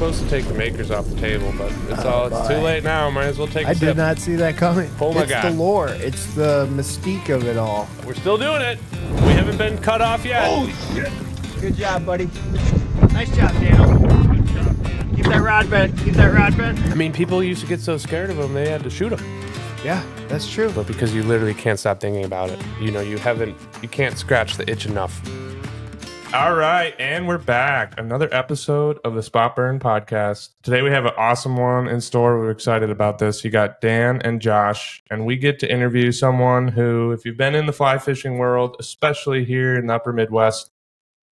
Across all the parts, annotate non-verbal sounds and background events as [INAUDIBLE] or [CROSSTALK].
supposed to take the makers off the table, but it's oh, all it's too late now. Might as well take a I sip. did not see that coming. Oh my it's God. the lore. It's the mystique of it all. We're still doing it. We haven't been cut off yet. Oh shit! Good job, buddy. Nice job, Daniel. Good job, man. Keep that rod bent. Keep that rod bent. I mean, people used to get so scared of them they had to shoot them. Yeah, that's true. But because you literally can't stop thinking about it, you know, you haven't, you can't scratch the itch enough. All right, and we're back. Another episode of the Spot Burn podcast. Today we have an awesome one in store. We're excited about this. You got Dan and Josh, and we get to interview someone who, if you've been in the fly fishing world, especially here in the upper Midwest,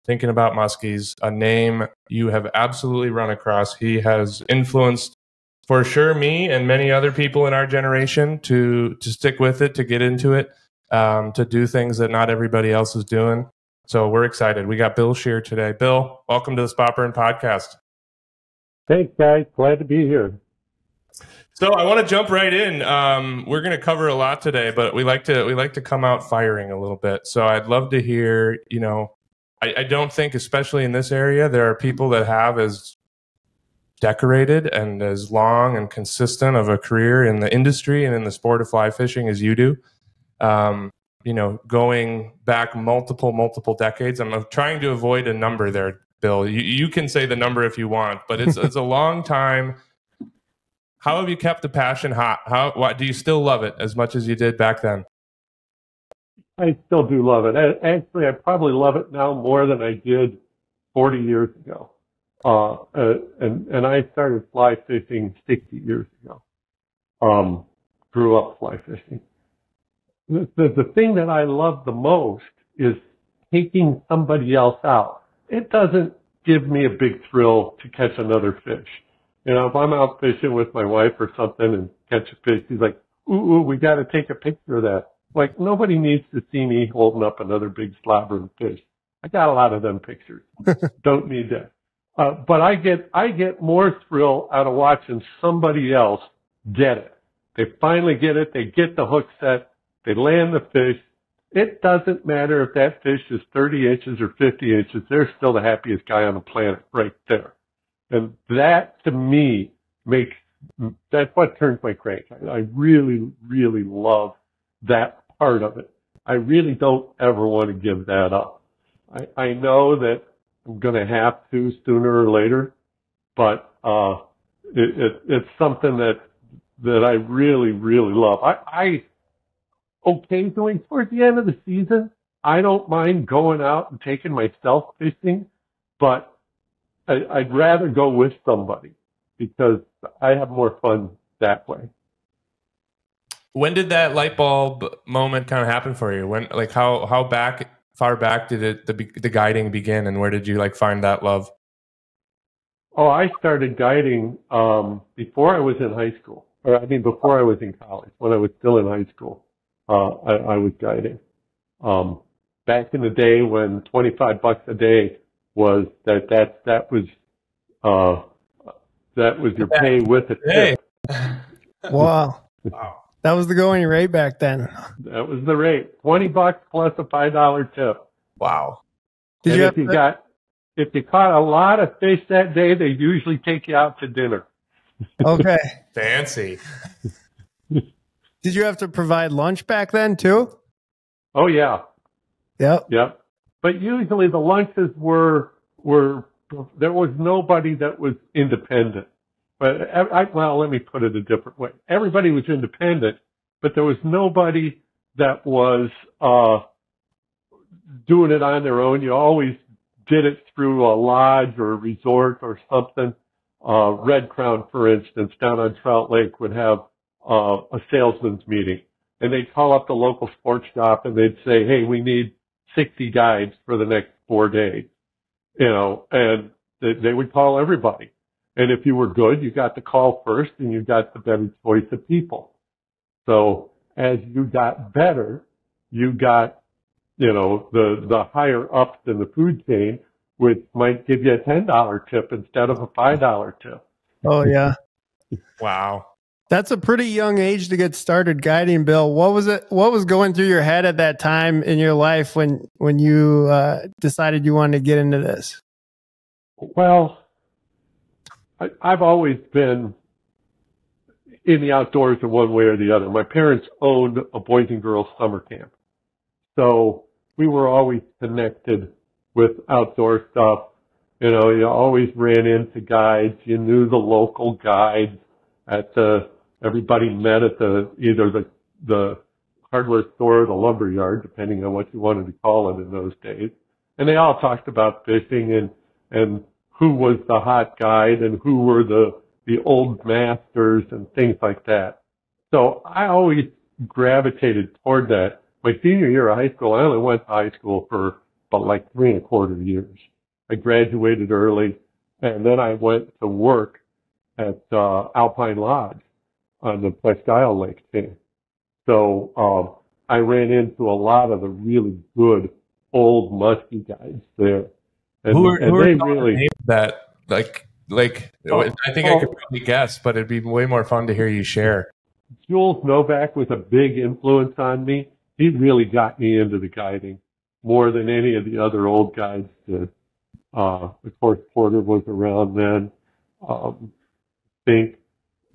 thinking about muskies, a name you have absolutely run across. He has influenced for sure me and many other people in our generation to to stick with it, to get into it, um, to do things that not everybody else is doing. So we're excited. We got Bill Sherer today. Bill, welcome to the Spot Burn podcast. Thanks, guys. Glad to be here. So I want to jump right in. Um, we're going to cover a lot today, but we like to we like to come out firing a little bit. So I'd love to hear. You know, I, I don't think, especially in this area, there are people that have as decorated and as long and consistent of a career in the industry and in the sport of fly fishing as you do. Um, you know, going back multiple multiple decades. I'm trying to avoid a number there, Bill. You, you can say the number if you want, but it's it's a long time how have you kept the passion hot? How why, do you still love it as much as you did back then? I still do love it. A- Actually, I probably love it now more than I did 40 years ago. Uh, uh, and, and I started fly fishing 60 years ago. Um, grew up fly fishing. The, the, thing that I love the most is taking somebody else out. It doesn't give me a big thrill to catch another fish. You know, if I'm out fishing with my wife or something and catch a fish, she's like, ooh, ooh we got to take a picture of that. Like nobody needs to see me holding up another big slobbering fish. I got a lot of them pictures. [LAUGHS] Don't need that. Uh, but I get, I get more thrill out of watching somebody else get it. They finally get it. They get the hook set. They land the fish. It doesn't matter if that fish is 30 inches or 50 inches. They're still the happiest guy on the planet right there. And that to me makes, that's what turns my crank. I, I really, really love that part of it. I really don't ever want to give that up. I, I know that I'm going to have to sooner or later, but, uh, it, it, it's something that, that I really, really love. I, I occasionally towards the end of the season, I don't mind going out and taking myself fishing, but I, I'd rather go with somebody because I have more fun that way. When did that light bulb moment kind of happen for you? When like how how back far back did it the the guiding begin and where did you like find that love? Oh, I started guiding um, before I was in high school, or I mean before I was in college. When I was still in high school, uh, I, I was guiding. Um, back in the day when twenty five bucks a day was that that that was uh, that was your pay with a Hey. tip. [LAUGHS] Wow. Wow. That was the going rate back then. That was the rate. Twenty bucks plus a five dollar tip. Wow. Did and you if you to- got if you caught a lot of fish that day, they usually take you out to dinner. Okay. Fancy. [LAUGHS] Did you have to provide lunch back then too? Oh yeah, Yep. Yep. But usually the lunches were were there was nobody that was independent. But I, I, well, let me put it a different way. Everybody was independent, but there was nobody that was uh doing it on their own. You always did it through a lodge or a resort or something. Uh, Red Crown, for instance, down on Trout Lake would have uh, a salesman's meeting and they'd call up the local sports shop and they'd say, Hey, we need 60 guides for the next four days, you know, and they, they would call everybody. And if you were good, you got the call first and you got the better choice of people. So as you got better, you got, you know, the, the higher ups in the food chain, which might give you a $10 tip instead of a $5 tip. Oh yeah. Wow. That's a pretty young age to get started guiding, Bill. What was it? What was going through your head at that time in your life when when you uh, decided you wanted to get into this? Well, I, I've always been in the outdoors in one way or the other. My parents owned a boys and girls summer camp. So we were always connected with outdoor stuff. You know, you always ran into guides. You knew the local guides at the, everybody met at the, either the, the hardware store or the lumber yard, depending on what you wanted to call it in those days. And they all talked about fishing and, and who was the hot guide and who were the, the old masters and things like that. So I always gravitated toward that. My senior year of high school, I only went to high school for about like three and a quarter years. I graduated early and then I went to work at uh, Alpine Lodge on the Presque Lake chain. So um, I ran into a lot of the really good old muskie guys there. And, who are, and who are they the really that like like Oh, I think I oh. could probably guess, but it'd be way more fun to hear you share. Jules Novak was a big influence on me. He really got me into the guiding more than any of the other old guys did. Uh, of course, Porter was around then. Um, Think,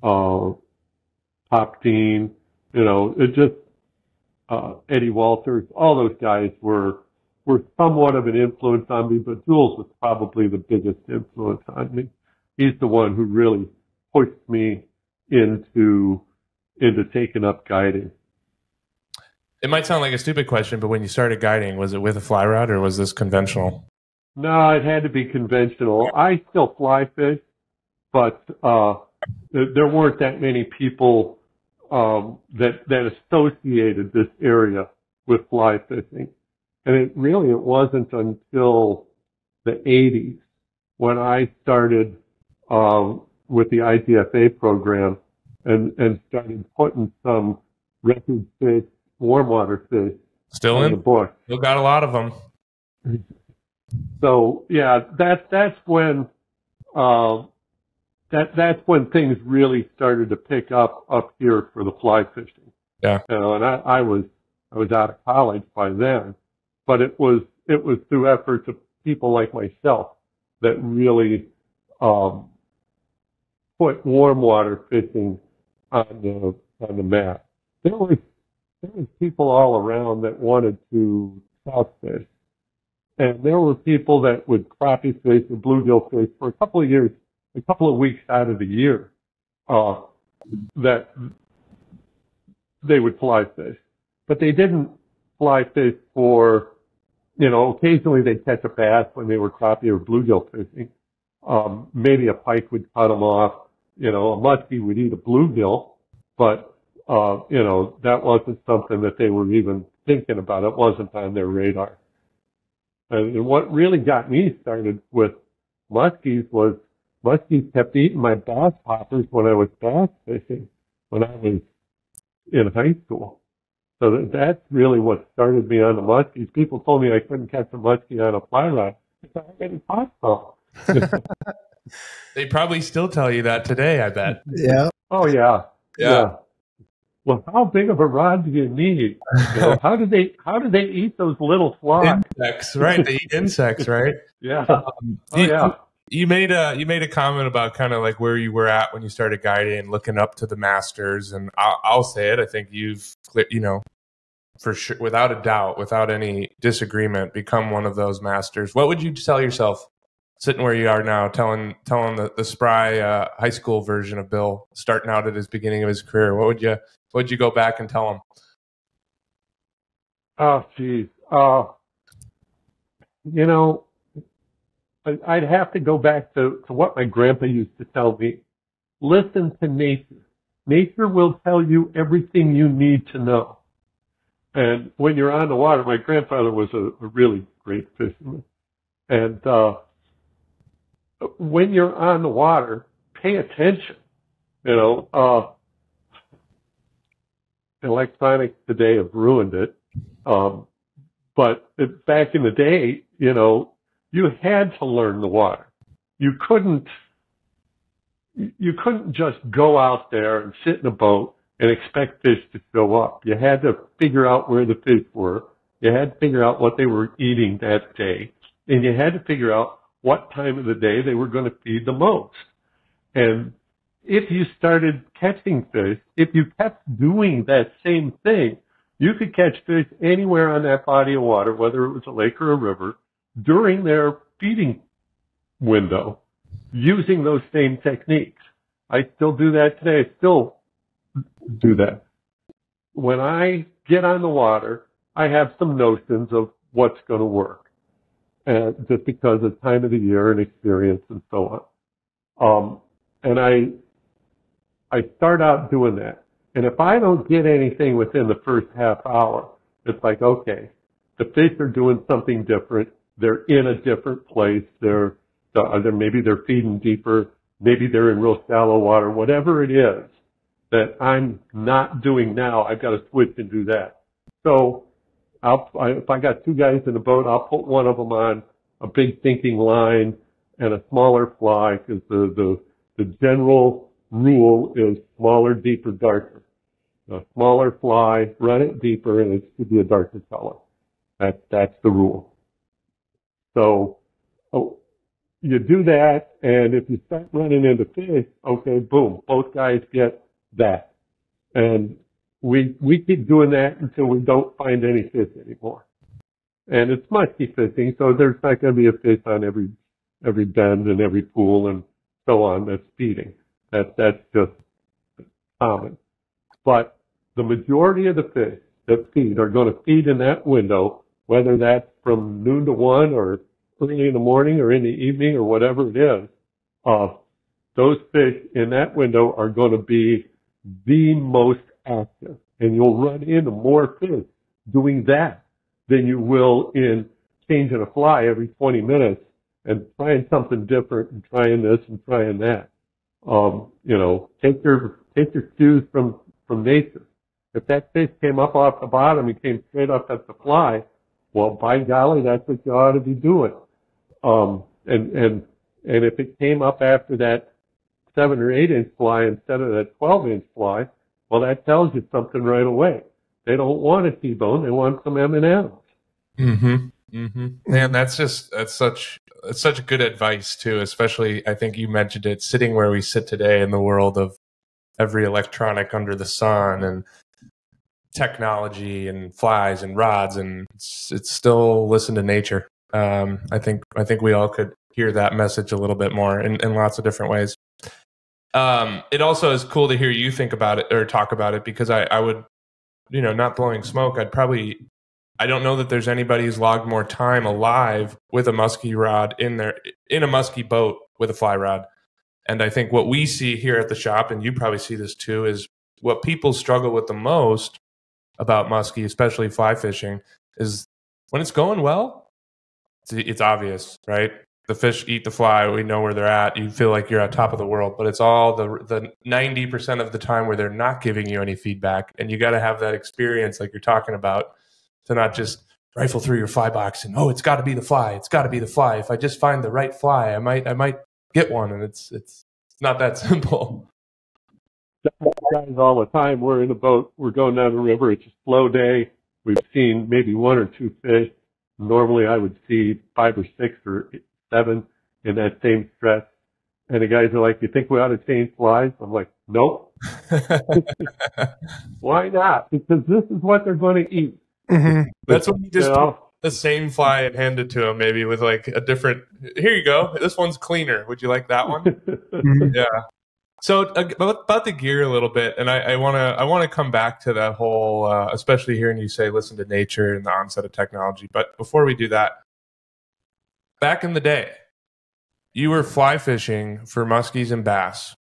uh, Pop Dean, you know, it just, uh, Eddie Walters, all those guys were, were somewhat of an influence on me, but Jules was probably the biggest influence on me. He's the one who really pushed me into into taking up guiding. It might sound like a stupid question, but when you started guiding, was it with a fly rod or was this conventional? No, it had to be conventional. I still fly fish, but uh, there weren't that many people um, that that associated this area with fly fishing, and it really it wasn't until the 80s when I started um, with the IGFA program and and started putting some record fish, warm water fish Still in the book. Still got a lot of them. So yeah, that that's when uh, that that's when things really started to pick up up here for the fly fishing. Yeah. You know, and I, I was I was out of college by then, but it was it was through efforts of people like myself that really um, put warm water fishing on the on the map. There was there was people all around that wanted to trout fish. And there were people that would crappie fish or bluegill fish for a couple of years, a couple of weeks out of the year, uh, that they would fly fish. But they didn't fly fish for, you know, occasionally they'd catch a bass when they were crappie or bluegill fishing. Um, maybe a pike would cut them off. You know, a muskie would eat a bluegill, but, uh, you know, that wasn't something that they were even thinking about. It wasn't on their radar. And what really got me started with muskies was muskies kept eating my bass poppers when I was bass fishing when I was in high school. So that, that's really what started me on the muskies. People told me I couldn't catch a muskie on a fly rod. I didn't caught some. They probably still tell you that today, I bet. Yeah. Oh yeah. Yeah. Well, how big of a rod do you need? You know, how do they how do they eat those little flies? Insects, right? They eat insects, right? [LAUGHS] Yeah. Um, Oh you, yeah. You made a you made a comment about kind of like where you were at when you started guiding and looking up to the masters, and I'll, I'll say it. I think you've you know, for sure, without a doubt, without any disagreement, become one of those masters. What would you tell yourself, sitting where you are now, telling telling the, the spry uh, high school version of Bill, starting out at his beginning of his career? What would you what would you go back and tell him? Oh, geez. Uh, you know, I'd have to go back to, to what my grandpa used to tell me. Listen to nature. Nature will tell you everything you need to know. And when you're on the water, my grandfather was a, a really great fisherman. And, uh, when you're on the water, pay attention. You know, uh, electronics today have ruined it. Um, but back in the day, you know, you had to learn the water. You couldn't, you couldn't just go out there and sit in a boat and expect fish to show up. You had to figure out where the fish were. You had to figure out what they were eating that day. And you had to figure out what time of the day they were going to feed the most. And if you started catching fish, if you kept doing that same thing, you could catch fish anywhere on that body of water, whether it was a lake or a river, during their feeding window using those same techniques. I still do that today. I still do that. When I get on the water, I have some notions of what's going to work. And just because of time of the year and experience and so on. Um, and I, I start out doing that. And if I don't get anything within the first half hour, it's like, okay, the fish are doing something different. They're in a different place. They're, uh, they're maybe they're feeding deeper. Maybe they're in real shallow water. Whatever it is that I'm not doing now, I've got to switch and do that. So I'll, I, if I got two guys in a boat, I'll put one of them on a big sinking line and a smaller fly because the, the, the general rule is smaller, deeper, darker. A smaller fly, run it deeper, and it should be a darker color. That, that's the rule. So, oh, you do that, and if you start running into fish, okay, boom, both guys get that. And we, we keep doing that until we don't find any fish anymore. And it's musky fishing, so there's not going to be a fish on every, every bend and every pool and so on that's feeding. That, that's just common. But the majority of the fish that feed are going to feed in that window, whether that's from noon to one or early in the morning or in the evening or whatever it is. Uh, those fish in that window are going to be the most active. And you'll run into more fish doing that than you will in changing a fly every 20 minutes and trying something different and trying this and trying that. Um, you know, take your, take your cues from, from nature. If that fish came up off the bottom and came straight up at the fly, well, by golly, that's what you ought to be doing. Um, and, and, and if it came up after that seven or eight inch fly instead of that 12 inch fly, well, that tells you something right away. They don't want a T-bone. They want some M&Ms. Mm-hmm. Mm-hmm. Man, that's just, that's such, that's such good advice too, especially I think you mentioned it sitting where we sit today in the world of every electronic under the sun and technology and flies and rods and it's, it's still listen to nature. Um, I think, I think we all could hear that message a little bit more in, in lots of different ways. Um, it also is cool to hear you think about it or talk about it because I, I would, you know, not blowing smoke. I'd probably, I don't know that there's anybody who's logged more time alive with a musky rod in their in a musky boat with a fly rod. And I think what we see here at the shop, and you probably see this too, is what people struggle with the most about musky, especially fly fishing, is when it's going well, it's, it's obvious, right? the fish eat the fly. We know where they're at. You feel like you're on top of the world, but it's all the the ninety percent of the time where they're not giving you any feedback, and you got to have that experience, like you're talking about, to not just rifle through your fly box and oh, it's got to be the fly. It's got to be the fly. If I just find the right fly, I might I might get one, and it's it's not that [LAUGHS] simple. Guys, all the time we're in a boat. We're going down the river. It's a slow day. We've seen maybe one or two fish. Normally, I would see five or six or seven in that same stretch. And the guys are like, you think we ought to change flies? I'm like, nope. [LAUGHS] Why not? Because this is what they're going to eat. Mm-hmm. That's when you just you know? the same fly and hand it to them, maybe with like a different. Here you go. This one's cleaner. Would you like that one? [LAUGHS] Mm-hmm. yeah. So uh, about, the gear a little bit, and I want to I want to come back to that whole, uh, especially hearing you say listen to nature and the onset of technology. But before we do that, back in the day, you were fly fishing for muskies and bass.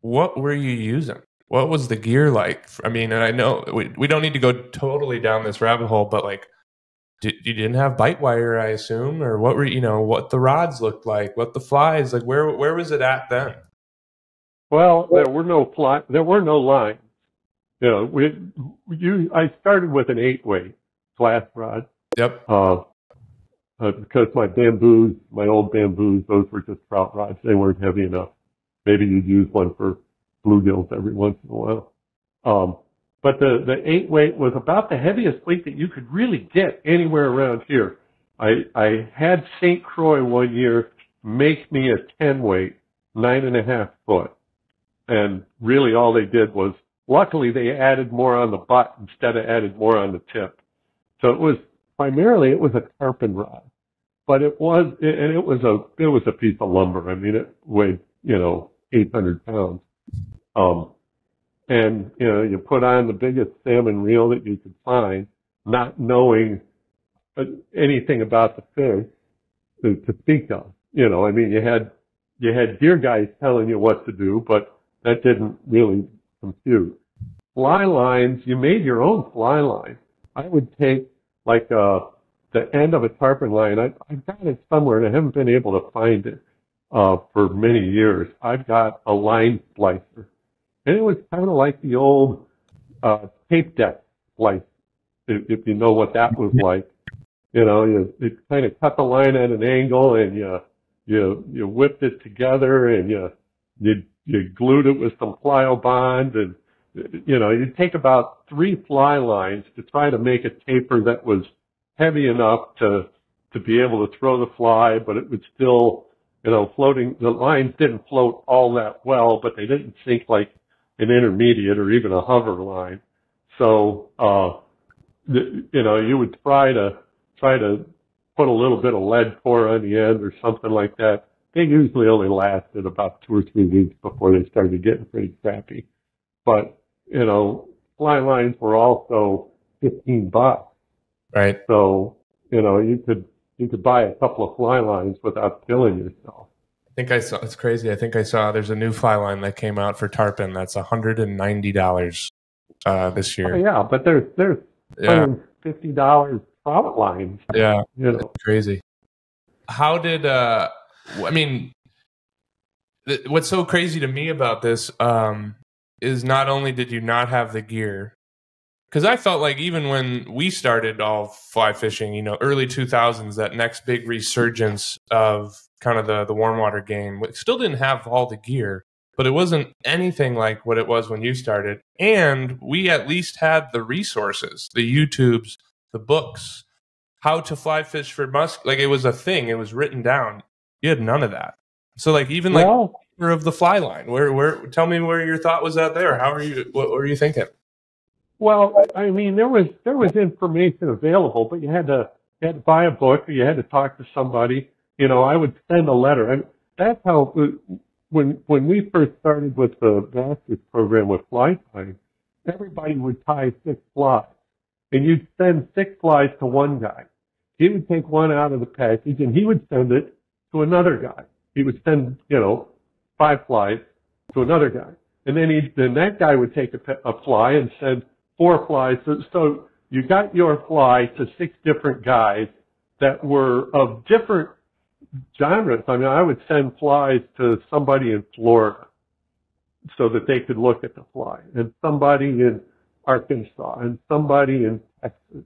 What were you using? What was the gear like? I mean, and I know we, we don't need to go totally down this rabbit hole, but like, did, you didn't have bite wire, I assume, or what were you know what the rods looked like, what the flies like? Where where was it at then? Well, there were no fly, there were no lines. You know, we you I started with an eight weight glass rod. Yep. Uh, uh, because my bamboos, my old bamboos, those were just trout rods. They weren't heavy enough. Maybe you'd use one for bluegills every once in a while. Um, but the, the eight weight was about the heaviest weight that you could really get anywhere around here. I, I had St. Croix one year make me a 10 weight nine and a half foot. And really all they did was, luckily they added more on the butt instead of added more on the tip. So it was primarily, it was a tarpon rod, but it was, and it was a, it was a piece of lumber. I mean, it weighed, you know, 800 pounds. Um, and, you know, you put on the biggest salmon reel that you could find, not knowing uh, anything about the fish to, to speak of. You know, I mean, you had, you had gear guys telling you what to do, but that didn't really compute. Fly lines, you made your own fly line. I would take like, uh, the end of a tarpon line. I, I've got it somewhere and I haven't been able to find it, uh, for many years. I've got a line splicer and it was kind of like the old, uh, tape deck splice, if, if you know what that was like. You know, you, you kind of cut the line at an angle and you, you, you whipped it together and you, you, you glued it with some Pliobond and, you know, you'd take about three fly lines to try to make a taper that was heavy enough to, to be able to throw the fly, but it would still, you know, floating, the lines didn't float all that well, but they didn't sink like an intermediate or even a hover line. So, uh, you know, you would try to, try to put a little bit of lead core on the end or something like that. They usually only lasted about two or three weeks before they started getting pretty crappy. But, you know, fly lines were also 15 bucks. Right. So, you know, you could, you could buy a couple of fly lines without killing yourself. I think I saw, it's crazy. I think I saw there's a new fly line that came out for tarpon that's $190 uh, this Oh, year. yeah, but there's, there's Yeah. $150 trout lines, Yeah. you know. crazy. How did uh I mean th- what's so crazy to me about this um is not only did you not have the gear cuz I felt like even when we started all fly fishing, you know, early 2000s that next big resurgence of kind of the the warm water game, we still didn't have all the gear, but it wasn't anything like what it was when you started. And we at least had the resources, the YouTubes, the books, how to fly fish for musk like it was a thing. It was written down you had none of that. So like even like Well, of the fly line where where tell me where your thought was at there. How are you what were you thinking? Well, I mean, there was there was information available, but you had to you had to buy a book or you had to talk to somebody. You know, I would send a letter, and that's how uh, when when we first started with the master's program with fly tying, everybody would tie six flies, and you'd send six flies to one guy. He would take one out of the package, and he would send it to another guy. He would send you know five flies to another guy, and then he then that guy would take a, a fly and send four flies. So, so you got your fly to six different guys that were of different genres. I mean, I would send flies to somebody in Florida so that they could look at the fly, and somebody in Arkansas, and somebody in Texas,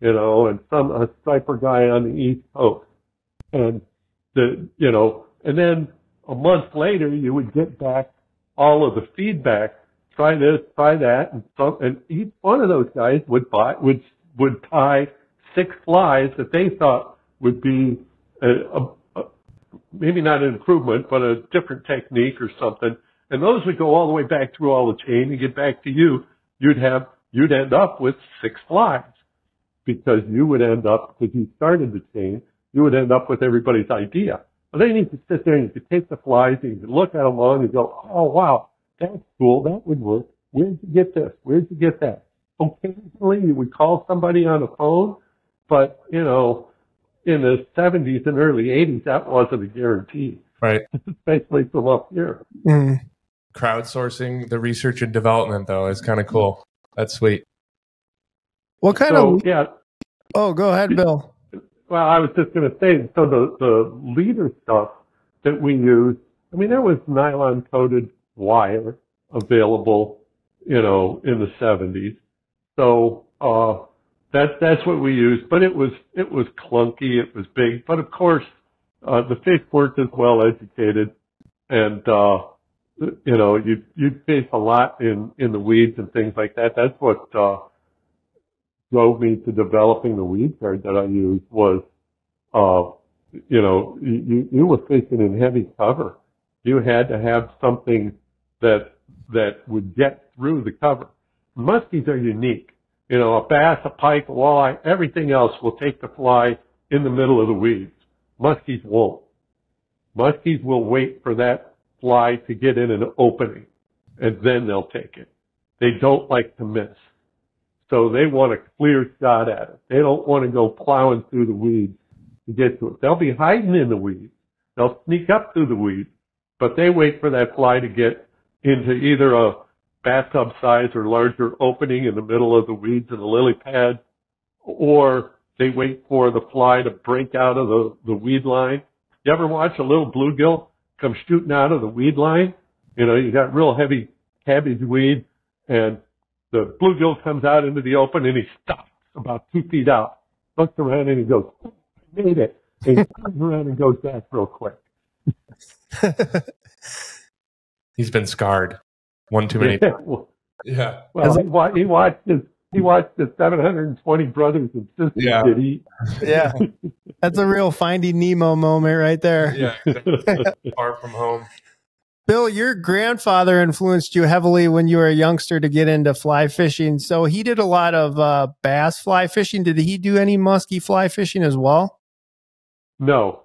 you know, and some a striper guy on the East Coast, and you know, and then a month later you would get back all of the feedback try this, try that, and some, and each one of those guys would buy, would, would tie six flies that they thought would be a, a, a, maybe not an improvement, but a different technique or something. And those would go all the way back through all the chain and get back to you. You'd have, you'd end up with six flies because you would end up, because you started the chain, you would end up with everybody's idea. But then you need to sit there and you could take the flies and you could look at them all and you go, oh wow, that's cool. That would work. Where'd you get this? Where'd you get that? Occasionally you would call somebody on the phone, but you know, in the 70s and early 80s, that wasn't a guarantee, right [LAUGHS] especially from up here. Mm. crowdsourcing the research and development though is kind of cool that's sweet What kind so, of? yeah, Oh, go ahead, Bill. Well, I was just going to say, so the, the leader stuff that we used, I mean, there was nylon coated wire available, you know, in the 70s. So, uh, that, that's what we used, but it was, it was clunky, it was big, but of course, uh, the fish weren't as well educated and, uh, you know, you, you'd fish a lot in, in the weeds and things like that. That's what, uh, drove me to developing the weed guard that I used was, uh, you know, you, you were fishing in heavy cover you had to have something that that would get through the cover. Muskies are unique. You know, a bass, a pike, a walleye, everything else will take the fly in the middle of the weeds. Muskies won't. Muskies will wait for that fly to get in an opening and then they'll take it. They don't like to miss. So they want a clear shot at it. They don't want to go plowing through the weeds to get to it. They'll be hiding in the weeds. They'll sneak up through the weeds, but they wait for that fly to get into either a bathtub size or larger opening in the middle of the weeds in the lily pad, or they wait for the fly to break out of the, the weed line. You ever watch a little bluegill come shooting out of the weed line? You know, you got real heavy cabbage weed and the bluegill comes out into the open and he stops about two feet out, looks around and he goes, I made it. And he turns around and goes back real quick. [LAUGHS] He's been scarred one too many. [LAUGHS] Yeah, well, Yeah. well he, wa- he watched his he watched his 720 brothers and sisters Yeah. get eat. yeah, that's a real Finding Nemo moment right there. Yeah. Far from home. Bill, your grandfather influenced you heavily when you were a youngster to get into fly fishing. So he did a lot of uh, bass fly fishing. Did he do any musky fly fishing as well? No,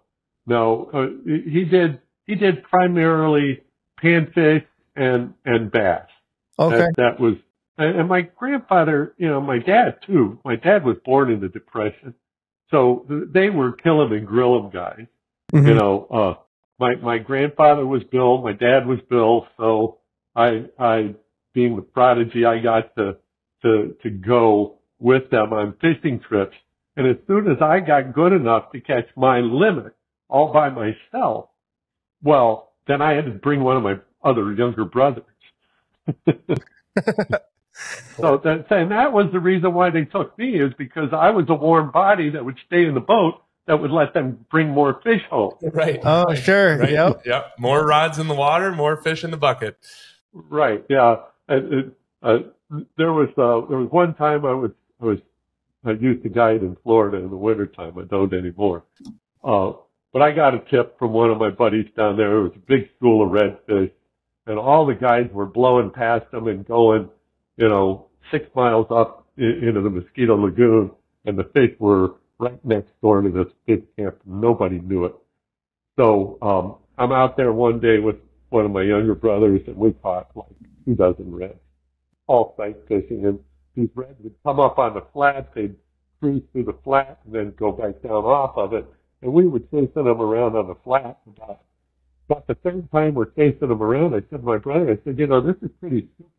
no, uh, he did he did primarily panfish and and bass. Okay. That, that was, and my grandfather, you know, my dad too. My dad was born in the Depression, so they were kill 'em and grill 'em guys. You Mhm. know, uh, my my grandfather was Bill, my dad was Bill, so I I being the prodigy, I got to to to go with them on fishing trips. And as soon as I got good enough to catch my limit all by myself, well, then I had to bring one of my other younger brothers. [LAUGHS] so that, and that was the reason why they took me is because I was a warm body that would stay in the boat that would let them bring more fish home. Right. Oh, sure. Right. Yep. Yep. More rods in the water, more fish in the bucket. Right. Yeah. And, and, uh, there was uh, there was one time I was I was I used to guide in Florida in the wintertime. I don't anymore. Uh, but I got a tip from one of my buddies down there. It was a big school of redfish, and all the guys were blowing past them and going, you know, six miles up into the Mosquito Lagoon, and the fish were right next door to this big camp. Nobody knew it. So um, I'm out there one day with one of my younger brothers, and we caught like two dozen reds, all sight fishing. And these reds would come up on the flat, they'd cruise through the flat, and then go back down off of it. And we were chasing them around on the flat. About, about the third time we're chasing them around, I said to my brother, I said, you know, this is pretty stupid.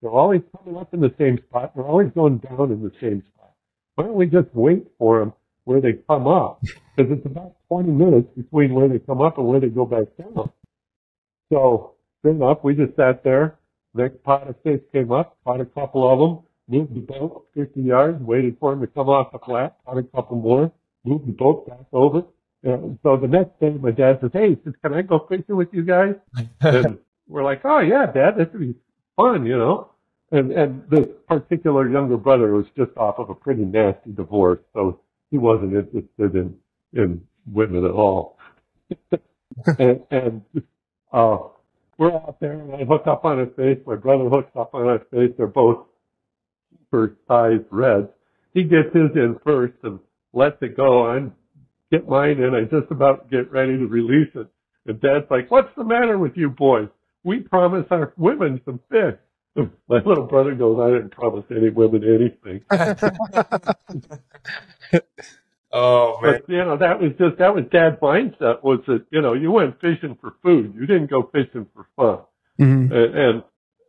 They're always coming up in the same spot. They're always going down in the same spot. Why don't we just wait for them where they come up? Because it's about 20 minutes between where they come up and where they go back down. So, sure enough, we just sat there. Next pot of fish came up, caught a couple of them, moved the boat 50 yards, waited for them to come off the flat, caught a couple more, moved the boat back over. And so the next day, my dad says, "Hey, he says, can I go fishing with you guys?" [LAUGHS] and we're like, "Oh yeah, Dad, this would be fun, you know." And and this particular younger brother was just off of a pretty nasty divorce, so he wasn't interested in in women at all. [LAUGHS] and and uh, we're out there, and I hook up on his face. My brother hooks up on his face. They're both super sized reds. He gets his in first and lets it go. I get mine in. I just about get ready to release it. And Dad's like, "What's the matter with you boys? We promised our women some fish." [LAUGHS] My little brother goes, "I didn't promise any women anything." [LAUGHS] Oh man. But you know, that was just that was Dad's mindset. Was that you know you went fishing for food. You didn't go fishing for fun. Mhm. and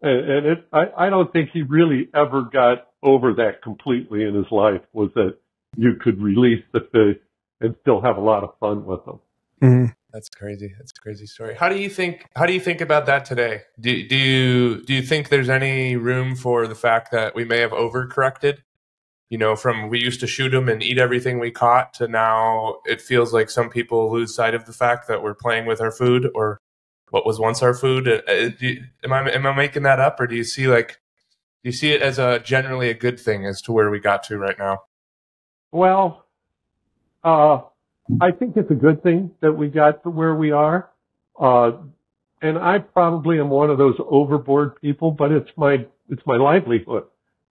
and and it I, I don't think he really ever got over that completely in his life was that you could release the fish and still have a lot of fun with them. Mhm. That's crazy. That's a crazy story. How do you think? How do you think about that today? Do do you do you think there's any room for the fact that we may have overcorrected? You know, from we used to shoot them and eat everything we caught to now it feels like some people lose sight of the fact that we're playing with our food or what was once our food. Uh, uh, am I am I making that up, or do you see like do you see it as a generally a good thing as to where we got to right now? Well, uh, I think it's a good thing that we got to where we are. Uh, and I probably am one of those overboard people, but it's my it's my livelihood.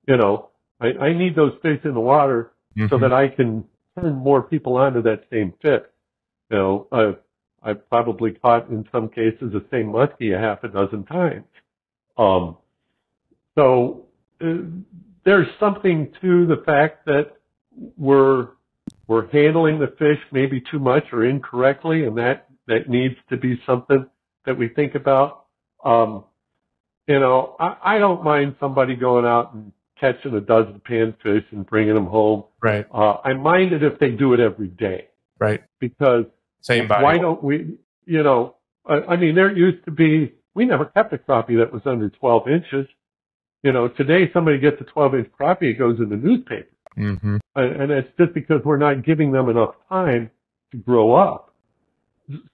You know, I, I need those fish in the water so Mhm. that I can turn more people onto that same fish. You know, I've I've probably caught in some cases the same muskie a half a dozen times. Um, so uh, there's something to the fact that we're we're handling the fish maybe too much or incorrectly, and that that needs to be something that we think about. Um, you know, I, I don't mind somebody going out and catching a dozen panfish and bringing them home. Right. Uh, I mind it if they do it every day Right. because Same body. why don't we, you know, I, I mean, there used to be, we never kept a crappie that was under 12 inches. You know, today somebody gets a 12 inch crappie, it goes in the newspaper. hmm And, and it's just because we're not giving them enough time to grow up.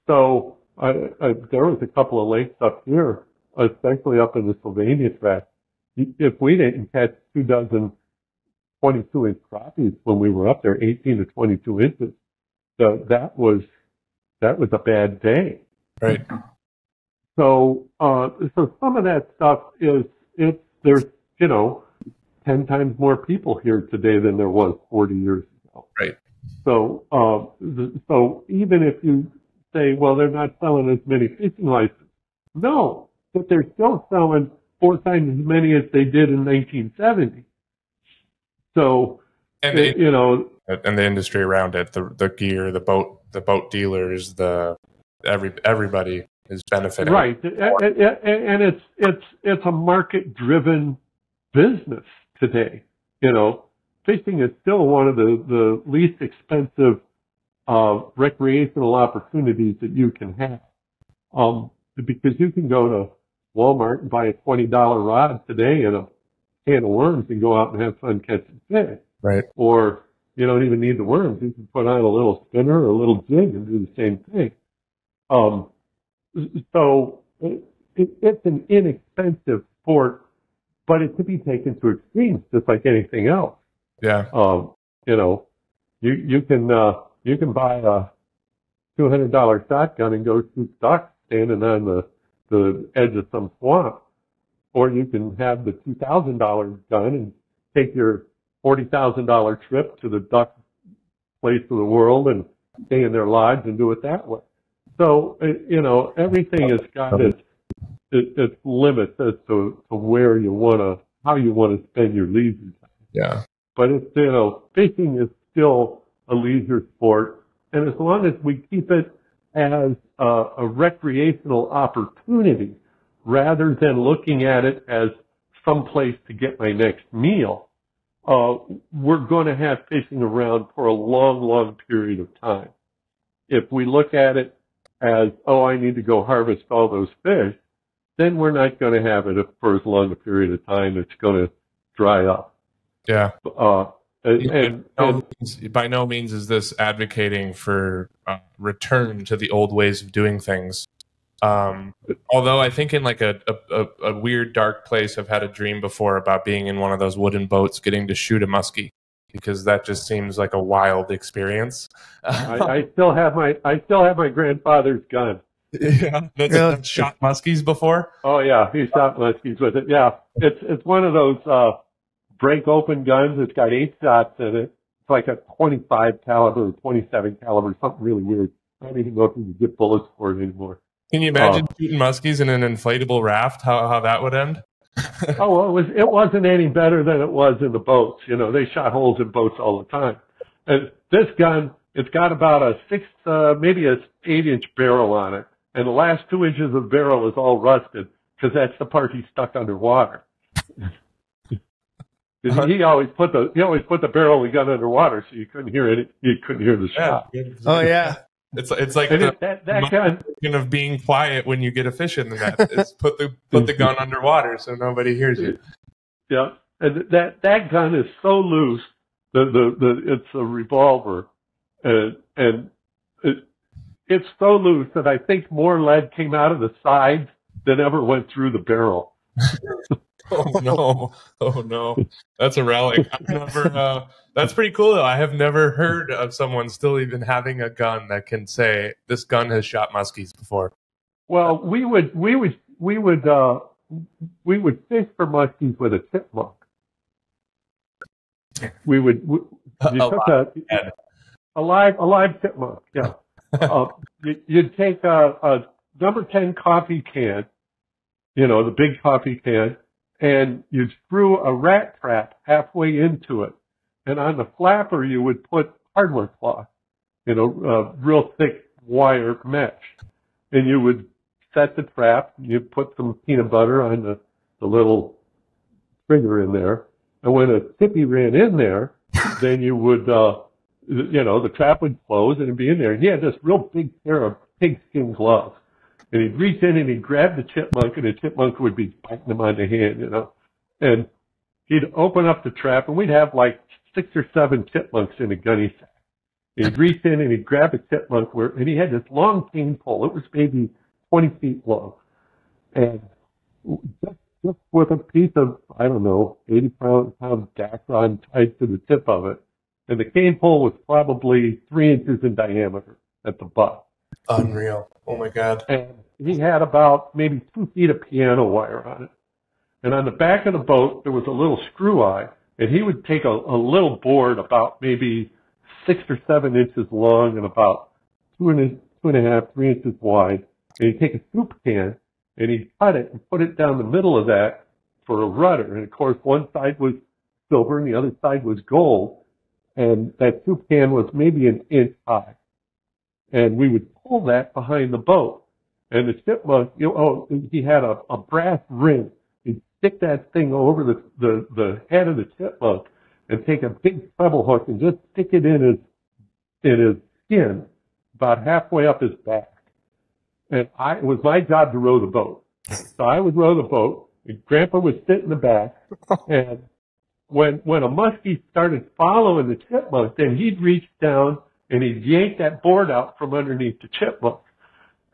So I, I, there was a couple of lakes up here, especially up in the Sylvania tract. If we didn't catch two dozen 22 inch crappies when we were up there, 18 to 22 inches, so that was, that was a bad day. Right. So, uh, so some of that stuff is, it's, there's, you know, 10 times more people here today than there was 40 years ago. Right. So, uh, so even if you say, well, they're not selling as many fishing licenses. No, but they're still selling four times as many as they did in 1970. So, And it- the, you know, and the industry around it, the the gear, the boat, the boat dealers, the every everybody is benefiting. Right, and, and- and it's it's it's a market driven business today. You know, fishing is still one of the the least expensive uh, recreational opportunities that you can have. Um, because you can go to Walmart and buy a twenty dollar rod today and a can of worms and go out and have fun catching fish. Right. Or you don't even need the worms. You can put on a little spinner or a little jig and do the same thing. Um, so it, it, it's an inexpensive sport, but it could be taken to extremes, just like anything else. Yeah. Um, you know, you you can uh, you can buy a two hundred dollar shotgun and go shoot ducks standing on the the edge of some swamp, or you can have the two thousand dollar gun and take your forty thousand dollar trip to the duck place of the world and stay in their lodge and do it that way. So uh, you know everything has got its its, its limits as to, to where you want to how you want to spend your leisure time Yeah. but it's you know fishing is still a leisure sport, and as long as we keep it as a, a recreational opportunity rather than looking at it as some place to get my next meal, uh, we're going to have fishing around for a long, long period of time. If we look at it as, oh, I need to go harvest all those fish, then we're not going to have it for as long a period of time. It's going to dry up. Yeah. Uh, and, and, No and means- by no means is this advocating for uh, return to the old ways of doing things. Um, although I think in like a, a, a, a weird dark place, I've had a dream before about being in one of those wooden boats, getting to shoot a muskie, because that just seems like a wild experience. I, [LAUGHS] I still have my I still have my grandfather's gun. Yeah, that's, Yeah. I've shot muskies before. Oh yeah, he shot muskies with it. Yeah, it's it's one of those uh, break open guns. It's got eight shots in it. It's like a 25 caliber or 27 caliber, something really weird. I don't even know if you can get bullets for it anymore. Can you imagine shooting muskies in an inflatable raft? How how that would end? [LAUGHS] Oh well, it was it wasn't any better than it was in the boats. You know, they shot holes in boats all the time. And this gun, it's got about a six, uh, maybe a eight inch barrel on it, and the last two inches of the barrel is all rusted because that's the part he stuck underwater. [LAUGHS] he always put the he always put the barrel of the gun underwater so you couldn't hear it. You couldn't hear the shot. Oh yeah. [LAUGHS] It's it's like the that that gun, function of being quiet when you get a fish in the net is put the put the gun underwater so nobody hears you. Yeah, and that that gun is so loose. The the, the it's a revolver, and and it, it's so loose that I think more lead came out of the sides than ever went through the barrel. [LAUGHS] Oh no! Oh no! That's a relic. I've never. Uh, that's pretty cool though. I have never heard of someone still even having a gun that can say this gun has shot muskies before. Well, we would we would we would uh, we would fish for muskies with a chipmunk. We would we, you [LAUGHS] A took a, Ed. a live a live chipmunk. Yeah, uh, you, you'd take a, a number ten coffee can, you know the big coffee can, and you'd screw a rat trap halfway into it, and on the flapper you would put hardware cloth, you know, uh, real thick wire mesh, and you would set the trap. You put some peanut butter on the, the little trigger in there, and when a tippy ran in there, [LAUGHS] then you would, uh, you know, the trap would close and it'd be in there. And he had this real big pair of pigskin gloves. And he'd reach in and he'd grab the chipmunk and the chipmunk would be biting him on the hand, you know. And he'd open up the trap and we'd have like six or seven chipmunks in a gunny sack. He'd reach in and he'd grab a chipmunk where, and he had this long cane pole. It was maybe 20 feet long. And just, just with a piece of, I don't know, 80 pound, pound dacron tied to the tip of it. And the cane pole was probably three inches in diameter at the butt. Unreal. Oh my god. And he had about maybe two feet of piano wire on it. And on the back of the boat, there was a little screw eye. And he would take a, a little board about maybe six or seven inches long and about two and a, two and a half, three inches wide. And he'd take a soup can and he'd cut it and put it down the middle of that for a rudder. And of course, one side was silver and the other side was gold. And that soup can was maybe an inch high. And we would pull that behind the boat. And the chipmunk, you know, oh, he had a, a brass ring. He'd stick that thing over the, the, the head of the chipmunk and take a big treble hook and just stick it in his, in his skin about halfway up his back. And I, it was my job to row the boat. So I would row the boat and grandpa would sit in the back and when, when a muskie started following the chipmunk, then he'd reach down and he'd yank that board out from underneath the chipmunk.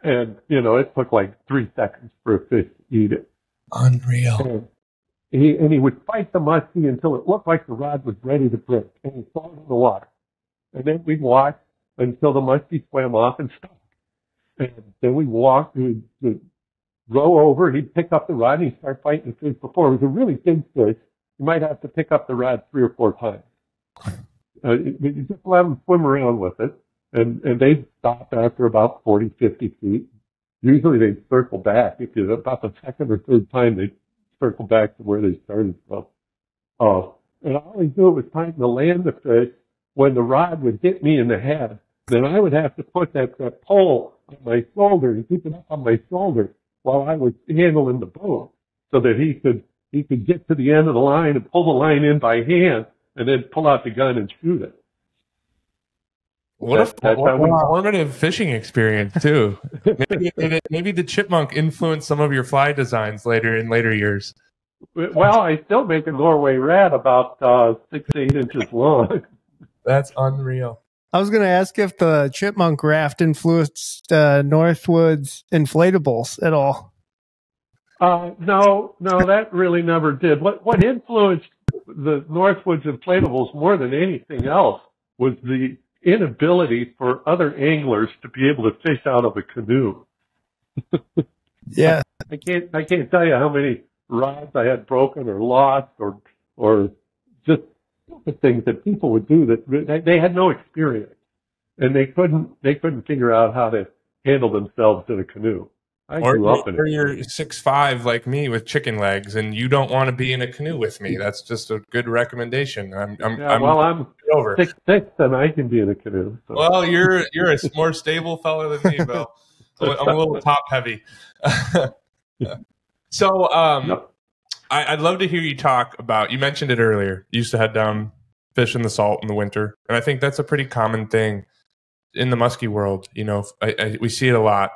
And, you know, it took like three seconds for a fish to eat it. Unreal. And he, and he would fight the muskie until it looked like the rod was ready to break and he throw it in the water. And then we'd watch until the muskie swam off and stopped. And then we'd walk, we'd, we'd row over, he'd pick up the rod and he'd start fighting the fish before. It was a really big fish. You might have to pick up the rod three or four times. Uh, you just let them swim around with it and, and they'd stop after about 40, 50 feet. Usually they'd circle back. If you about the second or third time they'd circle back to where they started from. Uh, and all I knew it was time to land the fish when the rod would hit me in the head. Then I would have to put that, that pole on my shoulder and keep it up on my shoulder while I was handling the boat so that he could, he could get to the end of the line and pull the line in by hand and then pull out the gun and shoot it. What a That- that's how we- formative fishing experience too. maybe, maybe the chipmunk influenced some of your fly designs later in later years. Well, I still make a Norway rat about uh, six, eight inches long. [LAUGHS] That's unreal. I was going to ask if the chipmunk raft influenced uh, Northwood's inflatables at all. Uh, no, no, that really never did. What what influenced the Northwoods inflatables more than anything else was the inability for other anglers to be able to fish out of a canoe. [LAUGHS] Yeah. I can't I can't tell you how many rods I had broken or lost or or just stupid things that people would do that they, they had no experience and they couldn't they couldn't figure out how to handle themselves in a canoe. I Or, grew up in or you're six five like me with chicken legs, and you don't want to be in a canoe with me. That's just a good recommendation. I'm, I'm, Yeah, I'm well, I'm over. six six, and I can be in a canoe. So. Well, you're you're a more stable fellow than me, Bill. So I'm a little [LAUGHS] top heavy. [LAUGHS] so, um. I, I'd love to hear you talk about. You mentioned it earlier. You used to head down fish in the salt in the winter, and I think that's a pretty common thing in the muskie world. You know, I, I, we see it a lot.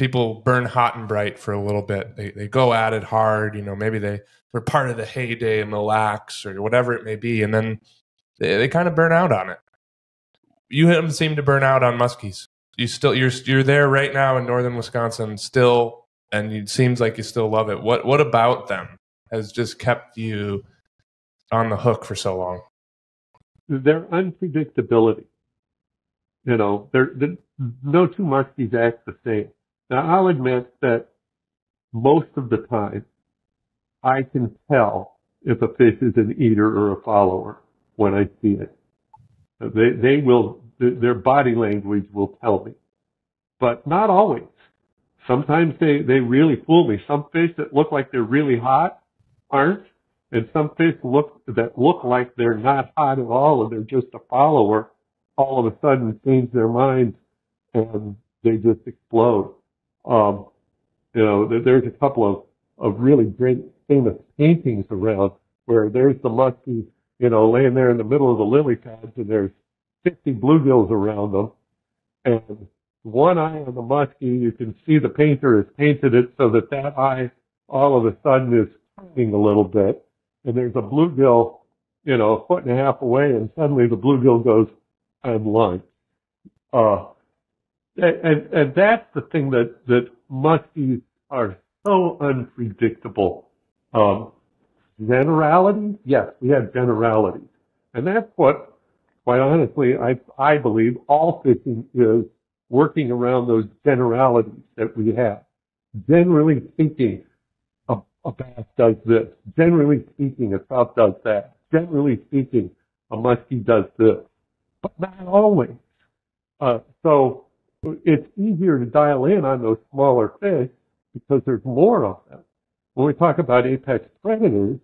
People burn hot and bright for a little bit. They they go at it hard. You know, maybe they they're part of the heyday and the lax or whatever it may be, and then they, they kind of burn out on it. You haven't seemed to burn out on muskies. You still you're you're there right now in northern Wisconsin still, and it seems like you still love it. What what about them has just kept you on the hook for so long? their unpredictability. You know, they're, they're, no two muskies act the same. Now I'll admit that most of the time I can tell if a fish is an eater or a follower when I see it. They, they will, their body language will tell me, but not always. Sometimes they, they really fool me. Some fish that look like they're really hot aren't, and some fish look, that look like they're not hot at all and they're just a follower all of a sudden change their minds and they just explode. Um, you know, there, there's a couple of, of really great famous paintings around where there's the muskie, you know, laying there in the middle of the lily pads and there's 50 bluegills around them. And one eye on the muskie, you can see the painter has painted it so that that eye all of a sudden is turning a little bit. And there's a bluegill, you know, a foot and a half away and suddenly the bluegill goes, I'm lunch. Uh, and, and that's the thing that, that muskies are so unpredictable. Um, generalities? Yes, we have generalities. And that's what, quite honestly, I, I believe all fishing is working around those generalities that we have. Generally speaking, a, a bass does this. Generally speaking, a trout does that. Generally speaking, a muskie does this. But not always. Uh, so it's easier to dial in on those smaller fish because there's more of them. When we talk about apex predators,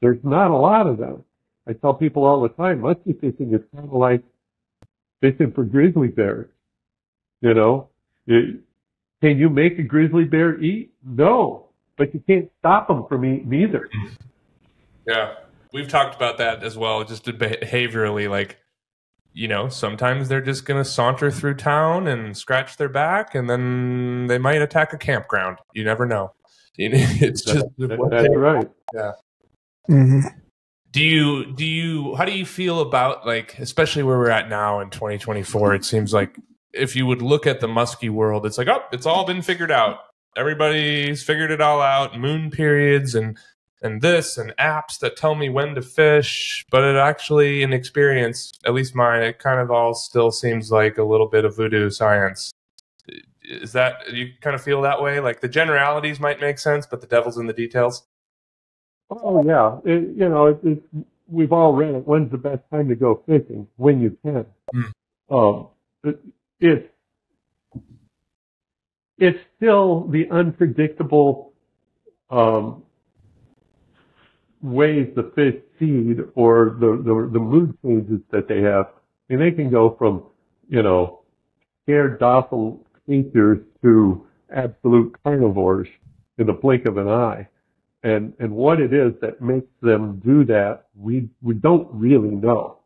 there's not a lot of them. I tell people all the time, musky fishing is kind of like fishing for grizzly bears. You know, can you make a grizzly bear eat? No, but you can't stop them from eating either. Yeah, we've talked about that as well, just behaviorally, like you know, sometimes they're just going to saunter through town and scratch their back, and then they might attack a campground. You never know. [LAUGHS] It's just that, that's right. Yeah. Mm-hmm. Do you do you how do you feel about like especially where we're at now in 2024? It seems like if you would look at the musky world, it's like oh, it's all been figured out. Everybody's figured it all out. Moon periods and and this and apps that tell me when to fish, but it actually, in experience, at least mine, it kind of all still seems like a little bit of voodoo science. Is that you kind of feel that way? Like the generalities might make sense, but the devil's in the details. Oh yeah, it, you know, it, it, we've all read it. When's the best time to go fishing? When you can. Mm. Um, it, it's it's still the unpredictable um, ways the fish feed or the, the, the mood changes that they have. I mean, they can go from, you know, scared docile creatures to absolute carnivores in the blink of an eye. And, and what it is that makes them do that, we, we don't really know.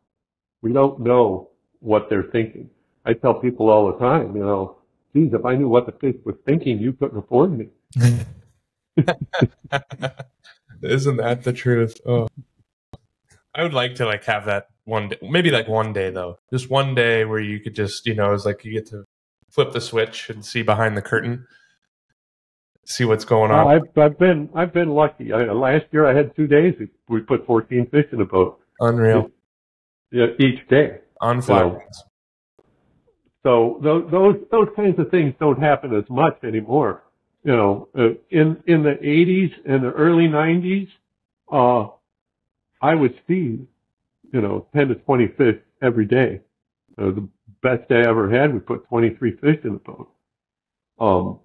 We don't know what they're thinking. I tell people all the time, you know, geez, if I knew what the fish was thinking, you couldn't afford me. [LAUGHS] [LAUGHS] [LAUGHS] Isn't that the truth? Oh. I would like to like have that one day, maybe like one day though, just one day where you could just, you know, it's like you get to flip the switch and see behind the curtain, see what's going on. Oh, I've, I've been, I've been lucky. I, last year I had two days. We put 14 fish in a boat. Unreal. Yeah, each day. On fly. So those, those, those kinds of things don't happen as much anymore you know, uh, in in the 80s and the early 90s, uh, I would see, you know, 10 to 20 fish every day. Uh, the best day I ever had, we put 23 fish in the boat. Um,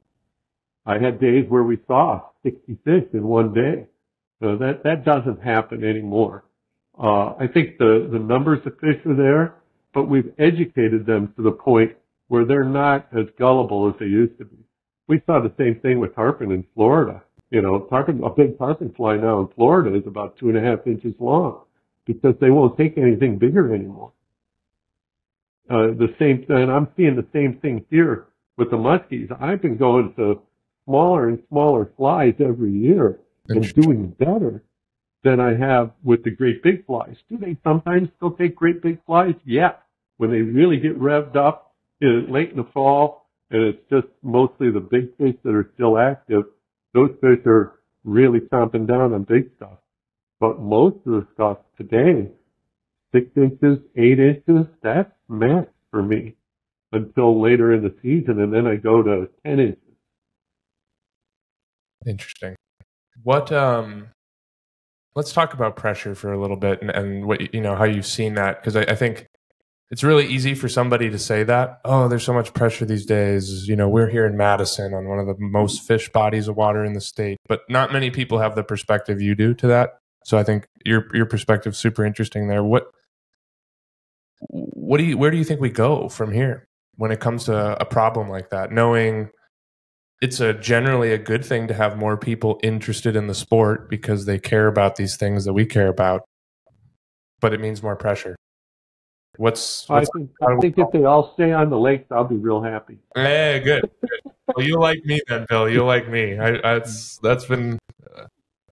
I had days where we saw 60 fish in one day. So that that doesn't happen anymore. Uh, I think the the numbers of fish are there, but we've educated them to the point where they're not as gullible as they used to be we saw the same thing with tarpon in Florida. You know, tarpon, a big tarpon fly now in Florida is about two and a half inches long because they won't take anything bigger anymore. Uh, the same, and I'm seeing the same thing here with the muskies. I've been going to smaller and smaller flies every year and doing better than I have with the great big flies. Do they sometimes still take great big flies? Yeah. When they really get revved up in, late in the fall and it's just mostly the big fish that are still active. Those fish are really chomping down on big stuff. But most of the stuff today, six inches, eight inches, that's max for me until later in the season, and then I go to 10 inches. Interesting. What um let's talk about pressure for a little bit and, and what you know how you've seen that because I, I think it's really easy for somebody to say that oh there's so much pressure these days you know we're here in madison on one of the most fish bodies of water in the state. But not many people have the perspective you do to that. So i think your your perspective super interesting there. What what do you where do you think we go from here when it comes to a problem like that? Knowing it's a generally a good thing to have more people interested in the sport because they care about these things that we care about but it means more pressure what's, I think, I think if they all stay on the lake, I'll be real happy. hey good, good. well you like me then bill you like me I, that's that's been uh,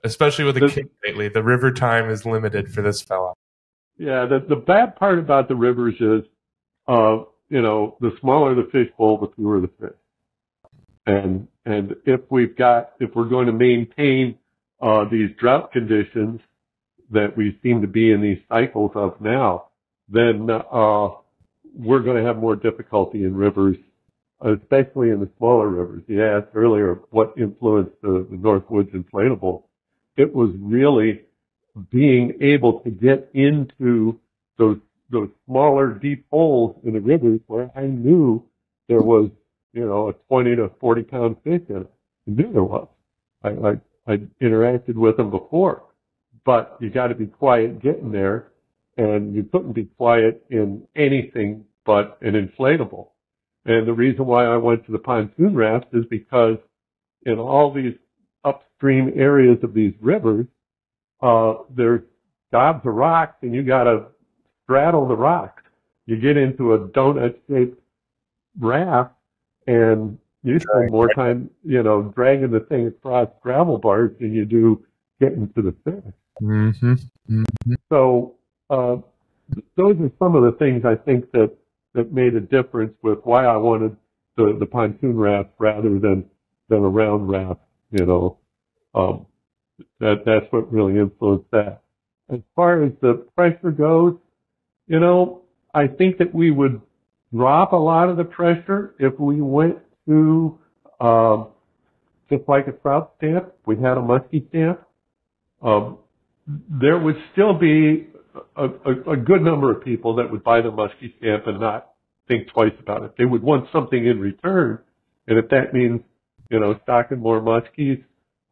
especially with the The- kid lately the river time is limited for this fella Yeah, the the bad part about the rivers is, uh, you know, the smaller the fish bowl, the fewer the fish. And and if we've got if we're going to maintain uh, these drought conditions that we seem to be in these cycles of now, then uh, we're going to have more difficulty in rivers, especially in the smaller rivers. You asked earlier what influenced the, the Northwoods inflatable. It was really being able to get into those those smaller deep holes in the rivers where I knew there was, you know, a 20 to 40 pound fish in it. I knew there was. I, I, I interacted with them before, but you got to be quiet getting there and you couldn't be quiet in anything but an inflatable. And the reason why I went to the pontoon raft is because in all these upstream areas of these rivers, uh, there's gobs of rocks and you gotta straddle the rocks. You get into a donut shaped raft and you spend more time, you know, dragging the thing across gravel bars than you do getting to the fish. mm-hmm. So, uh, those are some of the things I think that, that made a difference with why I wanted the, the pontoon raft rather than, than a round raft, you know. Um, that, that's what really influenced that. As far as the pressure goes, you know, I think that we would drop a lot of the pressure if we went to, um, just like a trout stamp, we had a muskie stamp. Um, there would still be a, a, a good number of people that would buy the muskie stamp and not think twice about it. They would want something in return, and if that means, you know, stocking more muskies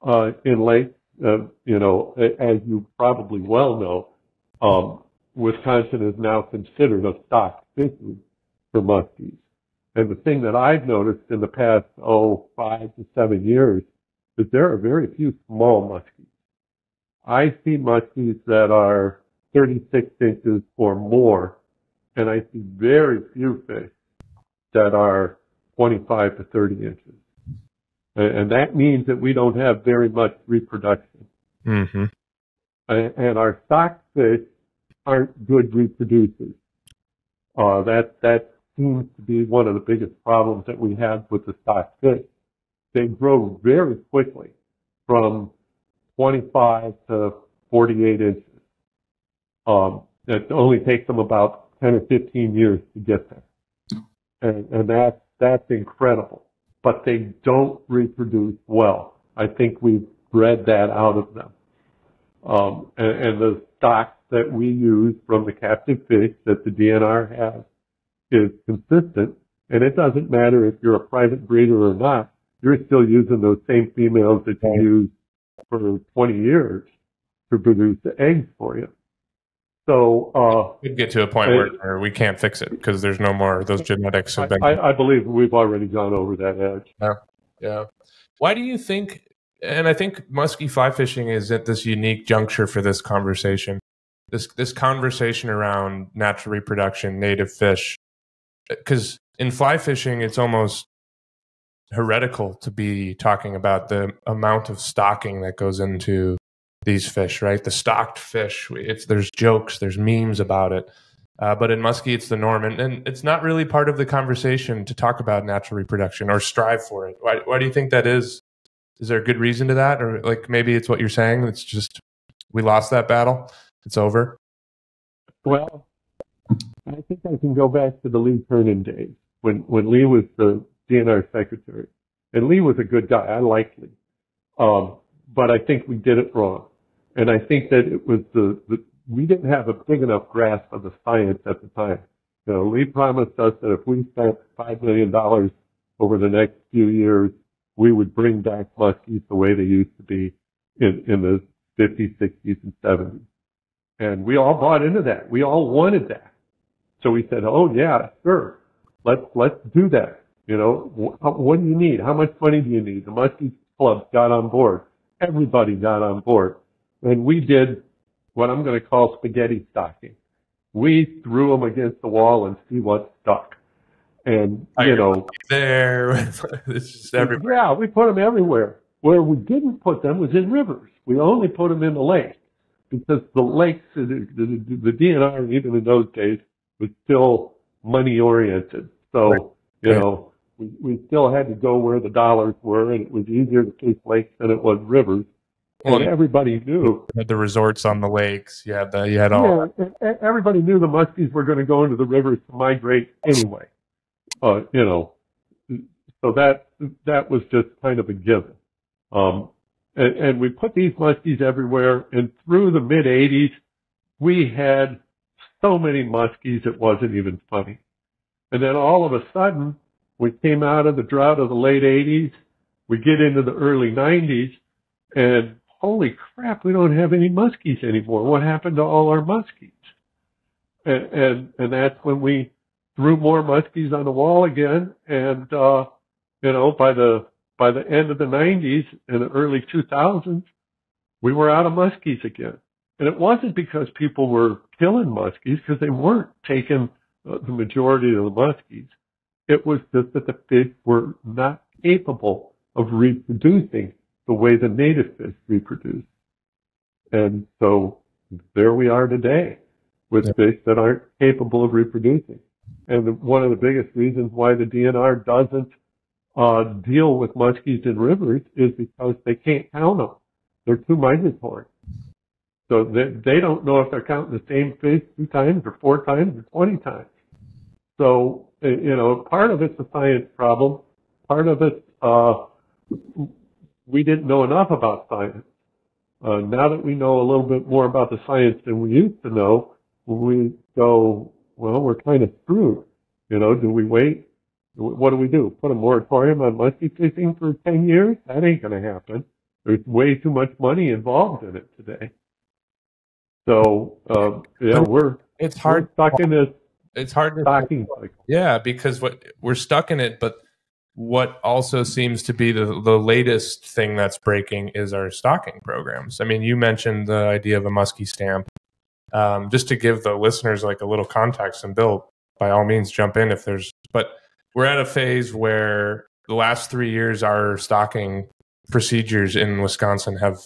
uh, in lakes, uh, you know, as you probably well know, um, Wisconsin is now considered a stock fishery for muskies. And the thing that I've noticed in the past, oh, five to seven years, is there are very few small muskies. I see muskies that are 36 inches or more, and I see very few fish that are 25 to 30 inches. And, that means that we don't have very much reproduction. Mm-hmm. And, our stock fish aren't good reproducers. Uh, that, that seems to be one of the biggest problems that we have with the stock fish. They grow very quickly from 25 to 48 inches. Um, it only takes them about 10 or 15 years to get there. And, and that, that's incredible. But they don't reproduce well. I think we've bred that out of them. Um, and, and the stock that we use from the captive fish that the DNR has is consistent. And it doesn't matter if you're a private breeder or not, you're still using those same females that you used for 20 years to produce the eggs for you. So, uh, We'd get to a point where, where we can't fix it because there's no more. Those genetics have been. I, I believe we've already gone over that edge. yeah. Why do you think? And I think musky fly fishing is at this unique juncture for this conversation. This this conversation around natural reproduction, native fish, because in fly fishing, it's almost heretical to be talking about the amount of stocking that goes into these fish, right? The stocked fish. It's there's jokes, there's memes about it. Uh, but in muskie, it's the norm, and, and it's not really part of the conversation to talk about natural reproduction or strive for it. Why, why do you think that is? Is there a good reason to that, or like maybe it's what you're saying? It's just we lost that battle. It's over. Well, I think I can go back to the Lee Kernen days when, when Lee was the DNR secretary. And Lee was a good guy. I liked Lee. Um, but I think we did it wrong. And I think that it was the, the, we didn't have a big enough grasp of the science at the time. You know, Lee promised us that if we spent $5 million over the next few years, we would bring back muskies the way they used to be in, in the 50s, 60s, and 70s. And we all bought into that. We all wanted that. So we said, oh yeah, sure. Let's, let's do that. You know, what, what do you need? How much money do you need? The Muskie Club got on board. Everybody got on board. And we did what I'm going to call spaghetti stocking. We threw them against the wall and see what stuck. And, you know, [LAUGHS] there, it's just everywhere. yeah, we put them everywhere. Where we didn't put them was in rivers. We only put them in the lake because the lakes, the, the, the DNR, even in those days, was still money oriented. So, Right. you know, we, we still had to go where the dollars were and it was easier to fish lakes than it was rivers. And Well, everybody knew the resorts on the lakes. You had the you had all. yeah, everybody knew the muskies were going to go into the rivers to migrate anyway. Uh, you know, so that that was just kind of a given. Um, and, and we put these muskies everywhere, and through the mid '80s, we had so many muskies it wasn't even funny. And then all of a sudden, we came out of the drought of the late '80s. We get into the early '90s, and holy crap, we don't have any muskies anymore. What happened to all our muskies? And, and, and that's when we threw more muskies on the wall again. And, uh, you know, by the, by the end of the nineties and the early 2000s, we were out of muskies again. And it wasn't because people were killing muskies because they weren't taking the majority of the muskies. It was just that the fish were not capable of reproducing the way the native fish reproduce. And so there we are today with Yeah. fish that aren't capable of reproducing. And the, one of the biggest reasons why the DNR doesn't uh, deal with muskies in rivers is because they can't count them. They're too migratory. So they, they don't know if they're counting the same fish two times or four times or 20 times. So, you know, part of it's a science problem. Part of it, uh, we didn't know enough about science. Uh, now that we know a little bit more about the science than we used to know, we go, well, we're kind of screwed. You know, do we wait? What do we do? Put a moratorium on muskie fishing for 10 years? That ain't going to happen. There's way too much money involved in it today. So, uh, yeah, we're, It's we're hard. stuck in this It's hard to stocking. Yeah, because what we're stuck in it, but what also seems to be the the latest thing that's breaking is our stocking programs. I mean, you mentioned the idea of a muskie stamp. Um, just to give the listeners like a little context, and Bill, by all means, jump in if there's. But we're at a phase where the last three years, our stocking procedures in Wisconsin have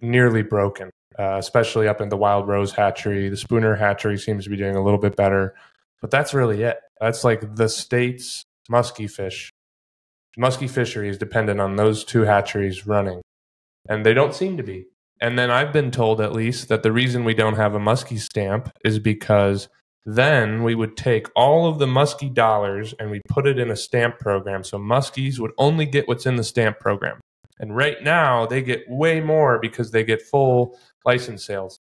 nearly broken, uh, especially up in the Wild Rose hatchery. The Spooner hatchery seems to be doing a little bit better, but that's really it. That's like the state's muskie fish. Muskie fishery is dependent on those two hatcheries running, and they don't seem to be. And then I've been told, at least, that the reason we don't have a muskie stamp is because then we would take all of the muskie dollars and we put it in a stamp program. So muskies would only get what's in the stamp program. And right now they get way more because they get full license sales.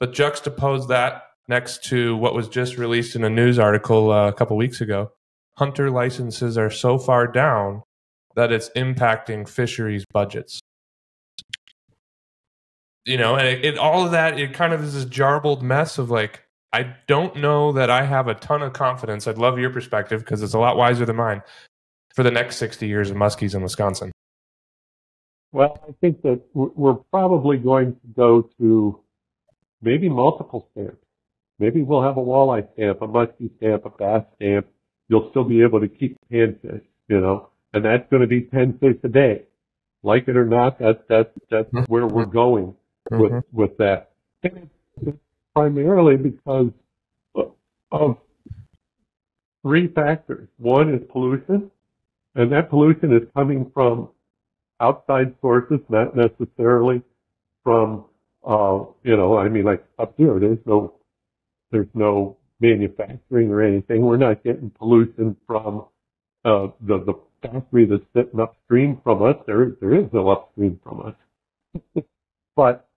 But juxtapose that next to what was just released in a news article uh, a couple weeks ago. Hunter licenses are so far down that it's impacting fisheries budgets. You know, and it, it all of that it kind of is this jarbled mess of like I don't know that I have a ton of confidence. I'd love your perspective because it's a lot wiser than mine for the next 60 years of muskies in Wisconsin. Well, I think that we're we're probably going to go to maybe multiple stamps. Maybe we'll have a walleye stamp, a muskie stamp, a bass stamp. You'll still be able to keep panfish, you know, and that's going to be 10 fish a day. Like it or not, that's, that's, that's where we're going with, Mhm. with that. And it's- it's primarily because of three factors. One is pollution, and that pollution is coming from outside sources, not necessarily from, uh, you know, I mean, like up here, there's no, there's no manufacturing or anything. We're not getting pollution from, uh, the, the factory that's sitting upstream from us. There, there is no upstream from us. [LAUGHS] but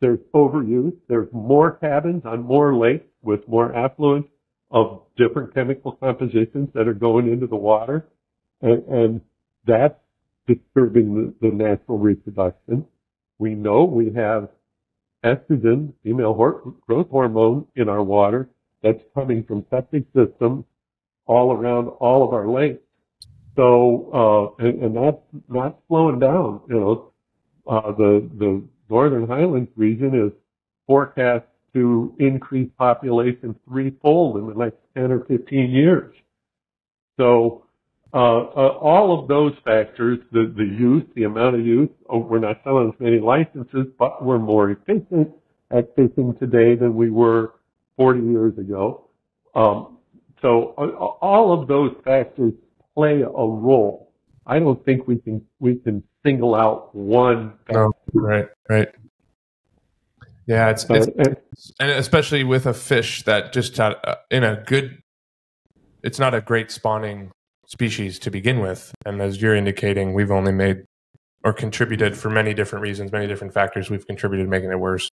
there's overuse. There's more cabins on more lakes with more affluent of different chemical compositions that are going into the water. And, and that's disturbing the, the natural reproduction. We know we have estrogen, female growth hormone in our water that's coming from septic systems all around all of our lakes. So, uh, and, and that's not slowing down. You know, uh, the the Northern Highlands region is forecast to increase population threefold in the next 10 or 15 years. So, uh, uh, all of those factors, the, the use, the amount of use, oh, we're not selling as many licenses, but we're more efficient at fishing today than we were 40 years ago. Um, so uh, all of those factors play a role. I don't think we can we can single out one. Factor. No, right, right. Yeah, it's, it's, it's, and especially with a fish that just had uh, in a good. It's not a great spawning species to begin with, and as you're indicating, we've only made or contributed for many different reasons, many different factors. We've contributed making it worse.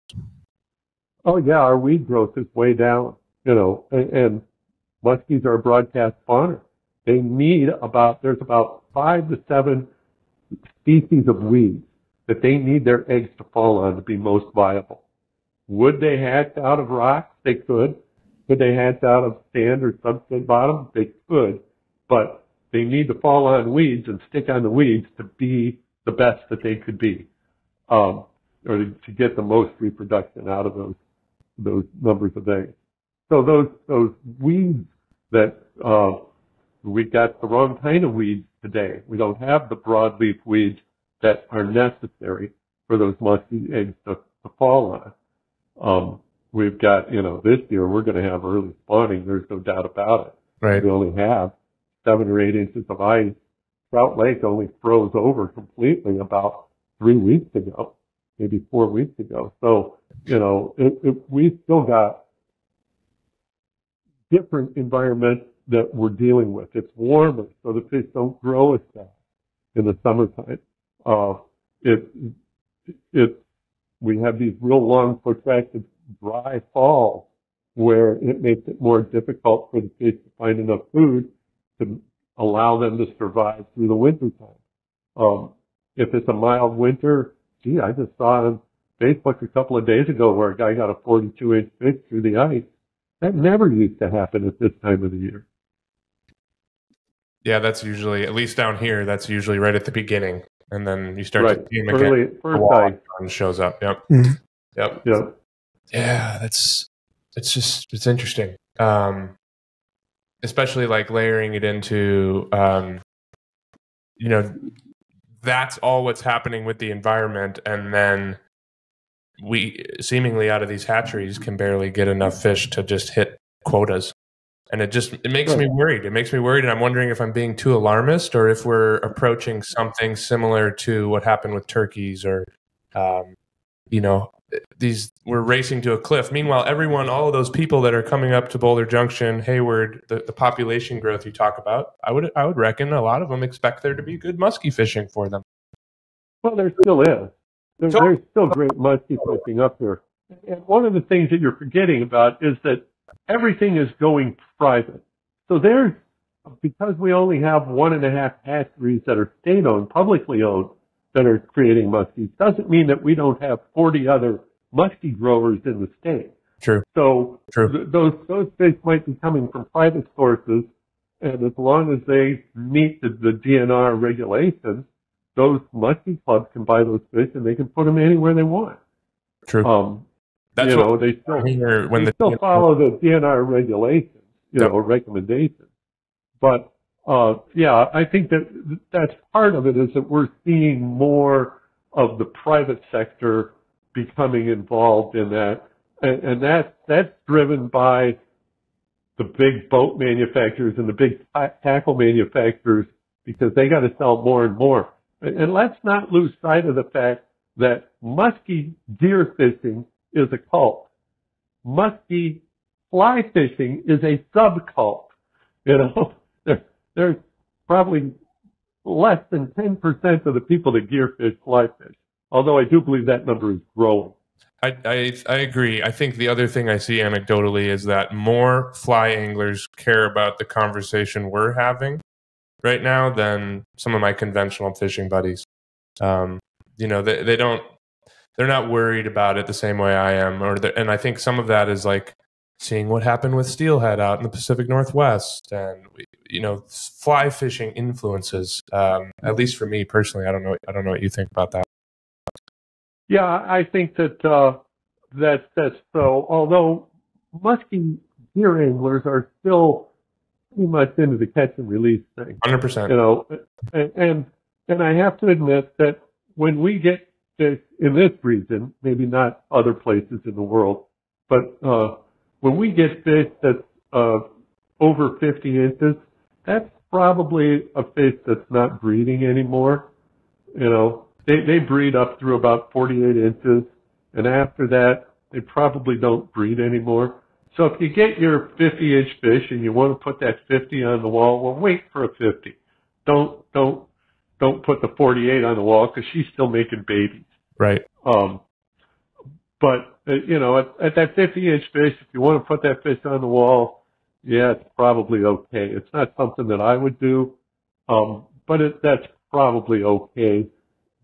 Oh yeah, our weed growth is way down. You know, and, and muskies are broadcast spawner. They need about there's about five to seven species of weeds that they need their eggs to fall on to be most viable. Would they hatch out of rocks? They could. Could they hatch out of sand or substrate bottom? They could. But they need to fall on weeds and stick on the weeds to be the best that they could be, um, or to, to get the most reproduction out of those those numbers of eggs. So those those weeds that uh, we got the wrong kind of weeds today. We don't have the broadleaf weeds that are necessary for those musky eggs to, to fall on. Um, we've got, you know, this year we're going to have early spawning. There's no doubt about it. Right. We only have seven or eight inches of ice. Trout Lake only froze over completely about three weeks ago, maybe four weeks ago. So, you know, it, it, we still got different environments that we're dealing with. It's warmer, so the fish don't grow as fast in the summertime. Uh, it, it, we have these real long, protracted dry falls where it makes it more difficult for the fish to find enough food to allow them to survive through the winter time. Um, if it's a mild winter, gee, I just saw on Facebook a couple of days ago where a guy got a 42 inch fish through the ice. That never used to happen at this time of the year. Yeah, that's usually at least down here. That's usually right at the beginning, and then you start right. to see him Early, again. First ice shows up. Yep. Mhm. Yep. Yeah. Yeah, that's it's just it's interesting. Um, especially like layering it into um, you know that's all what's happening with the environment and then we seemingly out of these hatcheries can barely get enough fish to just hit quotas. And it just it makes me worried. It makes me worried and i'm wondering if i'm being too alarmist or if we're approaching something similar to what happened with turkeys or um, you know these we're racing to a cliff meanwhile everyone all of those people that are coming up to boulder junction hayward the, the population growth you talk about i would i would reckon a lot of them expect there to be good muskie fishing for them Well, there still is. There, So- there's still great muskie fishing up there. And one of the things that you're forgetting about is that everything is going private. So there's, because we only have one and a half hatcheries that are state owned, publicly owned, that are creating muskies, doesn't mean that we don't have 40 other muskie growers in the state. true So True. th- those those fish might be coming from private sources, and as long as they meet the, the DNR regulations, those muskie clubs can buy those fish and they can put them anywhere they want. true Um, that's you know, they still when they the still follow the DNR regulations, you Yep. know, recommendations. But uh, yeah, I think that that's part of it is that we're seeing more of the private sector becoming involved in that, and, and that that's driven by the big boat manufacturers and the big tackle manufacturers because they got to sell more and more. And, let's not lose sight of the fact that musky deer fishing is a cult. Musky fly fishing is a subcult. You know, there's probably less than 10% of the people that gear fish fly fish. Although I do believe that number is growing. I, I I agree. I think the other thing I see anecdotally is that more fly anglers care about the conversation we're having right now than some of my conventional fishing buddies. Um, you know, they they don't they're not worried about it the same way I am, or and I think some of that is like seeing what happened with steelhead out in the Pacific Northwest, and you know, fly fishing influences. Um, at least for me personally, I don't know. I don't know what you think about that. Yeah, I think that uh, that that's so. Although musky gear anglers are still pretty much into the catch and release thing. Hundred percent. You know, and, and and I have to admit that when we get fish in this region, maybe not other places in the world, but uh, when we get fish that's uh, over 50 inches, that's probably a fish that's not breeding anymore. You know, they, they breed up through about 48 inches. And after that, they probably don't breed anymore. So if you get your 50 inch fish and you want to put that 50 on the wall, well, wait for a 50. Don't, don't, don't put the 48 on the wall because she's still making babies. Right. Um, but, uh, you know, at, at that 50 inch fish, if you want to put that fish on the wall, yeah, it's probably okay. It's not something that I would do. Um, but it, that's probably okay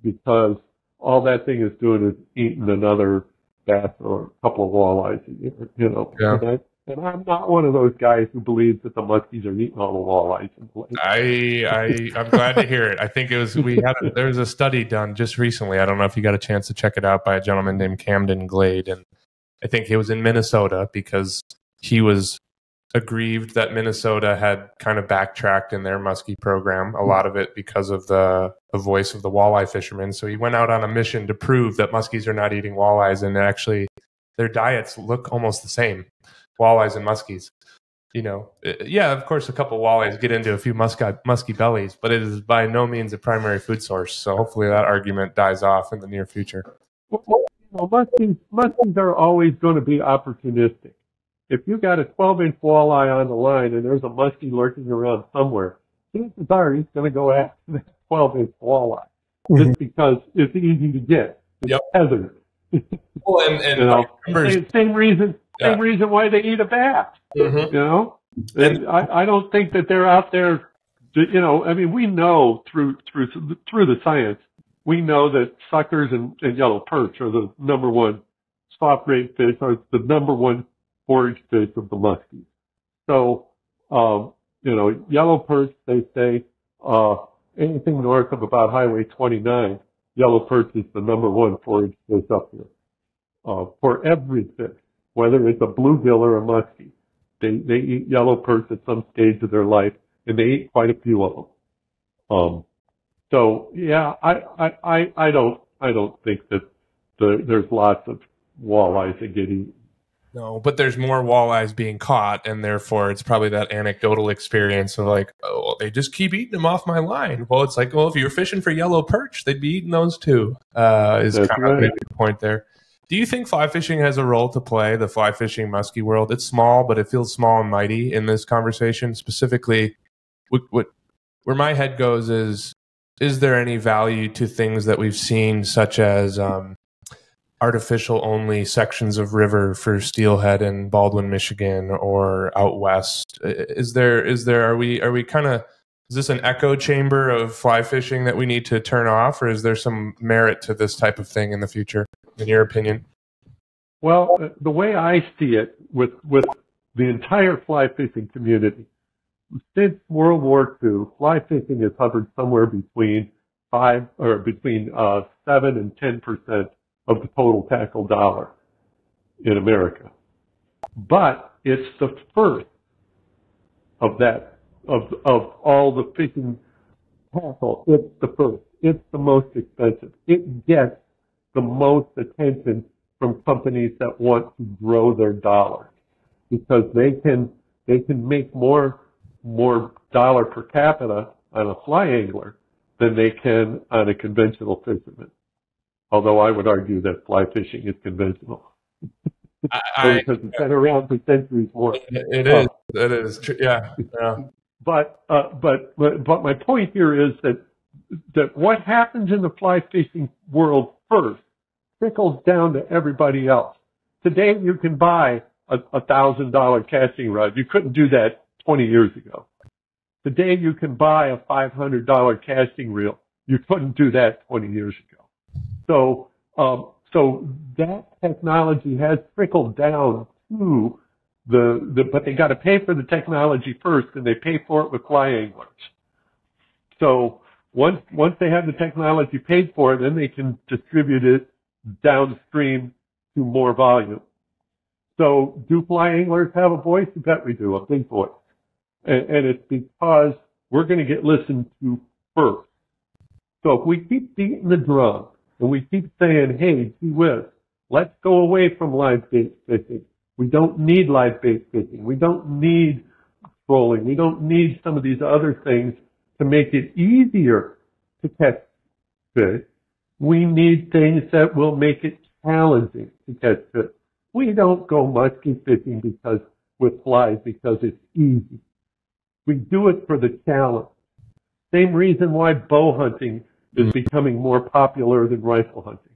because all that thing is doing is eating another bass or a couple of walleyes a year, you know. Yeah. And, I, and I'm not one of those guys who believes that the muskies are eating all the walleyes in the lake. I I I'm glad to hear it. I think it was we had a, [LAUGHS] there was a study done just recently. I don't know if you got a chance to check it out by a gentleman named Kamden Glade, and I think he was in Minnesota because he was aggrieved that Minnesota had kind of backtracked in their muskie program. A lot of it because of the the voice of the walleye fishermen. So he went out on a mission to prove that muskies are not eating walleyes, and actually their diets look almost the same, walleyes and muskies you know, uh, yeah, of course, a couple walleyes get into a few musky, musky bellies, but it is by no means a primary food source. So hopefully that argument dies off in the near future. Well, you muskies, muskies are always going to be opportunistic. If you got a 12 inch walleye on the line and there's a muskie lurking around somewhere, chances are he's going to go after that [LAUGHS] 12 inch walleye Mhm. just because it's easy to get. It's Yep. tethered. Well, and, and [LAUGHS] You know, numbers, same, same reason, Yeah. same reason why they eat a bat. Mhm. You know, and I, I don't think that they're out there. to- You know, I mean, we know through through through the science, we know that suckers and, and yellow perch are the number one soft-rayed fish, are the number one forage fish of the muskies. So, um, you know, yellow perch, they say, uh, anything north of about Highway 29, yellow perch is the number one forage fish up here. Uh, for every fish, whether it's a bluegill or a muskie. They they eat yellow perch at some stage of their life, and they eat quite a few of them. Um, so yeah, I I I, I don't I don't think that the, there's lots of walleyes that get eaten. No, but there's more walleyes being caught, and therefore it's probably that anecdotal experience of like, oh, they just keep eating them off my line. Well, it's like, well, if you were fishing for yellow perch, they'd be eating those too. Uh, is That's kind right. the point there. Do you think fly fishing has a role to play? The fly fishing muskie world. It's small, but it feels small and mighty in this conversation. Specifically, what, what where my head goes is: is there any value to things that we've seen, such as um, artificial only sections of river for steelhead in Baldwin, Michigan, or out west? Is there is there are we are we kind of is this an echo chamber of fly fishing that we need to turn off, or is there some merit to this type of thing in the future, in your opinion? Well, the way I see it with with the entire fly fishing community, since World War II, fly fishing has hovered somewhere between five or between uh, seven and ten percent of the total tackle dollar in America. But it's the first of that of of all the fishing tackle. It's the first. It's the most expensive. It gets the most attention from companies that want to grow their dollar because they can they can make more more dollar per capita on a fly angler than they can on a conventional fisherman. Although I would argue that fly fishing is conventional I, because it's been around for centuries more. it is. It is. tr- Yeah. yeah. But, uh, but, but, but my point here is that, that what happens in the fly fishing world first trickles down to everybody else. Today you can buy a, a thousand dollar casting rod. You couldn't do that 20 years ago. Today you can buy a $500 casting reel. You couldn't do that 20 years ago. So, um, so that technology has trickled down to the, the but they got to pay for the technology first, and they pay for it with fly anglers. So once once they have the technology paid for, then they can distribute it downstream to more volume. So do fly anglers have a voice? You bet we do, a big voice. And, and it's because we're going to get listened to first. So if we keep beating the drum and we keep saying, hey, gee whiz, let's go away from live bait fishing. We don't need live bait fishing. We don't need trolling. We don't need some of these other things to make it easier to catch fish. We need things that will make it challenging to catch fish. We don't go musky fishing because with flies because it's easy. We do it for the challenge. Same reason why bow hunting is becoming more popular than rifle hunting.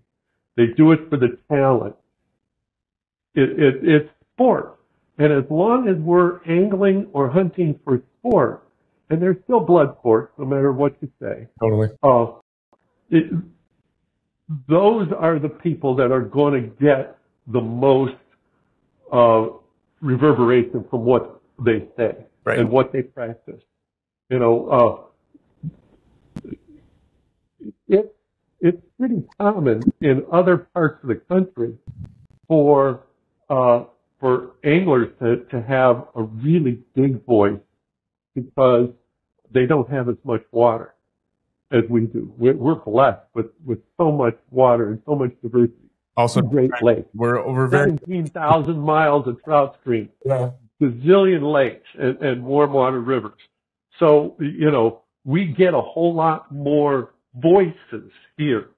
They do it for the talent. It, it, it's sport. And as long as we're angling or hunting for sport, and there's still blood sports, no matter what you say, Totally. uh, it, those are the people that are going to get the most uh, reverberation from what they say Right. and what they practice. You know, uh, it it's pretty common in other parts of the country for uh, for anglers to, to have a really big voice because they don't have as much water as we do. We're, we're blessed with, with so much water and so much diversity. Also, Great Lakes. we're very 17,000 miles of trout stream, yeah. gazillion lakes and, and warm water rivers. So, you know, we get a whole lot more voices here.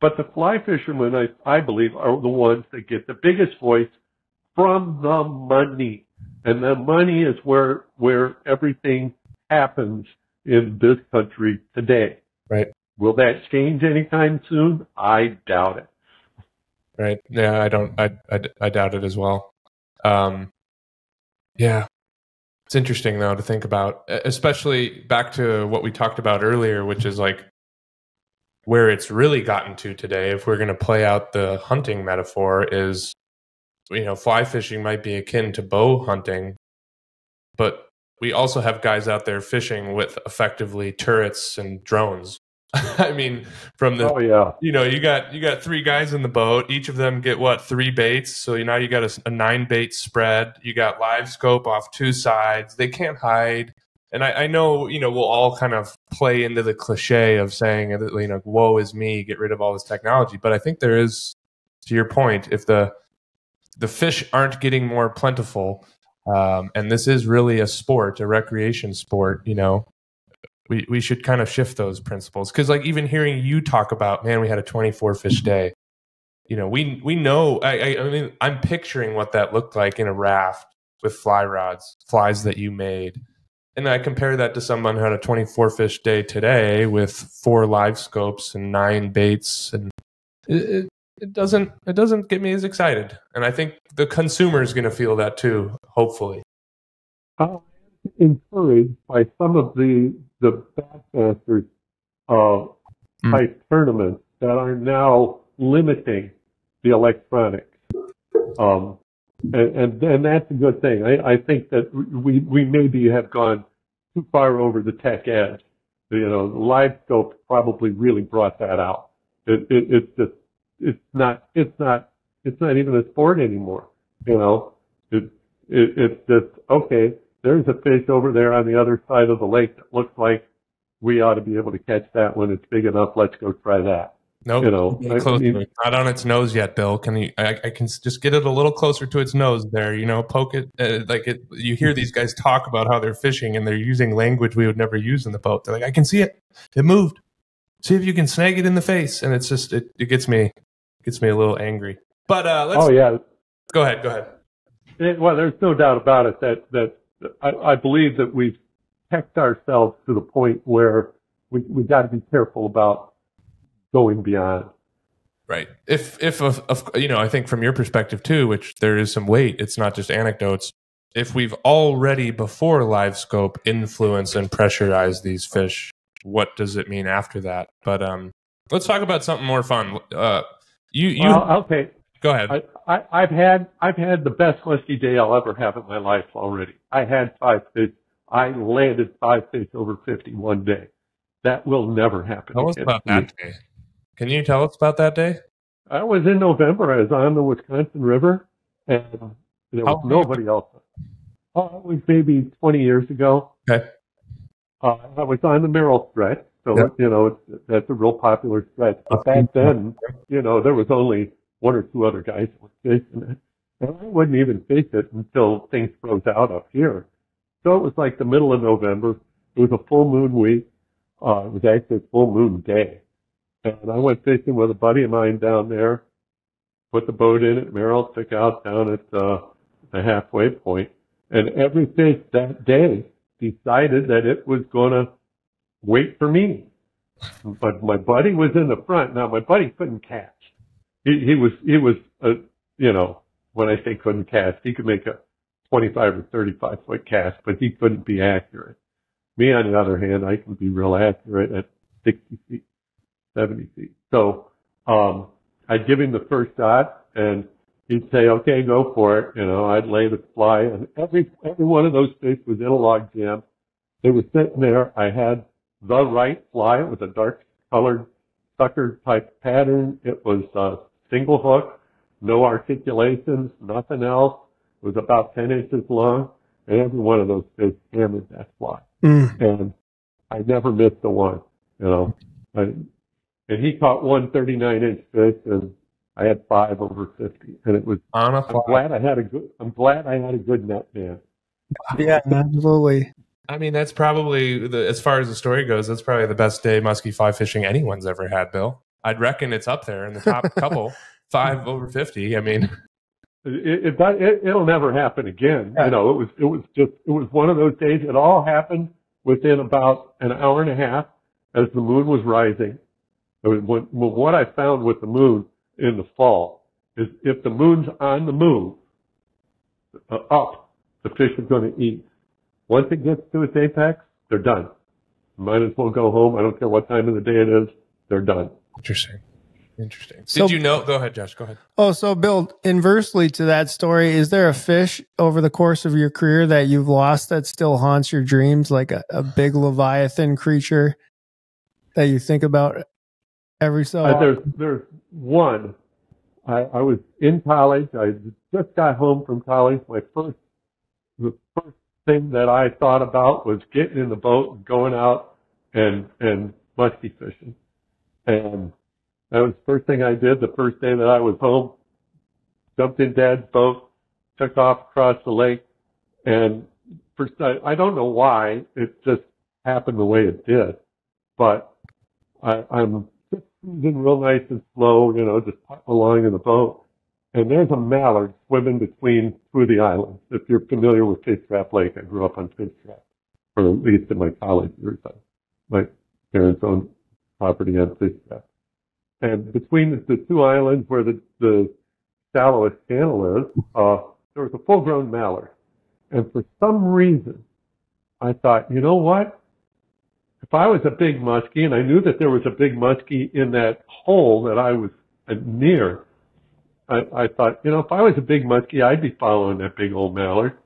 But the fly fishermen, I, I believe, are the ones that get the biggest voice from the money. And the money is where, where everything happens in this country today. Right. Will that change anytime soon? I doubt it. Right. Yeah, I don't. I, I, I doubt it as well. Um, yeah, it's interesting though to think about, especially back to what we talked about earlier, which is like where it's really gotten to today. If we're going to play out the hunting metaphor, is you know, fly fishing might be akin to bow hunting, but we also have guys out there fishing with effectively turrets and drones. [LAUGHS] I mean, from the Oh yeah. you know you got you got three guys in the boat each of them get what three baits so you now you got a, a nine bait spread you got live scope off two sides they can't hide and I, I know you know we'll all kind of play into the cliche of saying you know woe is me get rid of all this technology. But i think there is to your point if the the fish aren't getting more plentiful um, and this is really a sport a recreation sport you know we, we should kind of shift those principles. Because like even hearing you talk about man we had a 24 fish day. You know we we know I, I i mean i'm picturing what that looked like in a raft with fly rods flies that you made and i compare that to someone who had a 24 fish day today with four live scopes and nine baits and it, it, doesn't it doesn't get me as excited and i think the consumer is going to feel that too hopefully I'm encouraged by some of the the Bassmasters uh, Mm. type tournaments that are now limiting the electronics. Um, and, and and that's a good thing. I, I think that we we maybe have gone too far over the tech edge. You know, the live scope probably really brought that out. It, it it's just it's not it's not it's not even a sport anymore. You know, it, it it's just okay. There's a fish over there on the other side of the lake that looks like we ought to be able to catch that when it's big enough. Let's go try that. Nope. You know, I not on its nose yet, Bill. Can you? I, I can just get it a little closer to its nose there. You know, poke it uh, like it. You hear these guys talk about how they're fishing and they're using language we would never use in the boat. They're like, I can see it. It moved. See if you can snag it in the face, and it's just it, it gets me gets me a little angry. But uh, let's Oh yeah. go ahead. Go ahead. It- well, there's no doubt about it that that I, I believe that we've protect ourselves to the point where we we got to be careful about going beyond. Right. If if of, of you know, I think from your perspective too, which there is some weight. It's not just anecdotes. If we've already before live scope influence and pressurize these fish, what does it mean after that? But um, let's talk about something more fun. Uh, you you Well, okay, go ahead. I, I I've had I've had the best musky day I'll ever have in my life already. I had five fish. I landed five fish over fifty one day. That will never happen. tell us about that day. Can you tell us about that day? I was in November. I was on the Wisconsin River, and there was How- nobody else. Oh, it was maybe 20 years ago. Okay. Uh, I was on the Merrill stretch, so Yep. you know it's, that's a real popular stretch. But back then, you know, there was only one or two other guys that were fishing it, and I wouldn't even fish it until things froze out up here. So it was like the middle of November. It was a full moon week. Uh, it was actually a full moon day. And I went fishing with a buddy of mine down there, put the boat in at Merrill, took out down at uh, the halfway point, and every fish that day decided that it was going to wait for me. But my buddy was in the front. Now my buddy couldn't catch. He, he was he was uh, you know when I say couldn't cast, he could make a 25 or 35 foot cast, but he couldn't be accurate. Me, on the other hand, I can be real accurate at 60 feet, 70 feet. So, um, I'd give him the first shot and he'd say, okay, go for it. You know, I'd lay the fly and every, every one of those fish was in a log jam. They were sitting there. I had the right fly. It was a dark colored sucker type pattern. It was a single hook, no articulations, nothing else. It was about 10 inches long and every one of those fish hammered that fly Mm. and I never missed a one, you know. I, and he caught one 39 inch fish, and I had five over 50, and it was. On a I'm glad I had a good. I'm glad I had a good net man. Yeah, absolutely. I mean, that's probably the, as far as the story goes. That's probably the best day musky fly fishing anyone's ever had, Bill. I'd reckon it's up there in the top [LAUGHS] couple. Five over fifty. I mean, It, it, that- it it'll never happen again. Yeah. You know, it was it was just it was one of those days. It all happened within about an hour and a half as the moon was rising. It was when, well, what I found with the moon in the fall is if the moon's on the moon uh, up, the fish are going to eat. Once it gets to its apex, they're done. Might as well go home. I don't care what time of the day it is. They're done. interesting. Interesting. So- Did you know? Go ahead, Josh. Go ahead. Oh, so Bill, inversely to that story, is there a fish over the course of your career that you've lost that still haunts your dreams, like a, a big Leviathan creature that you think about every so Uh, there's there's one. I, I was in college. I just got home from college. My first the first thing that I thought about was getting in the boat and going out and and musky fishing. And that was the first thing I did the first day that I was home. Jumped in Dad's boat, took off across the lake, and first I, I don't know why it just happened the way it did, but I, I'm cruising real nice and slow, you know, just along in the boat. And there's a mallard swimming between two of the islands. If you're familiar with Fish Trap Lake, I grew up on Fish Trap, or at least in my college years. My parents owned property on Fish Trap. And between the, two islands where the, the shallowest channel is, uh, there was a full-grown mallard. And for some reason, I thought, you know what? If I was a big muskie and I knew that there was a big muskie in that hole that I was uh, near, I, I thought, you know, if I was a big muskie, I'd be following that big old mallard.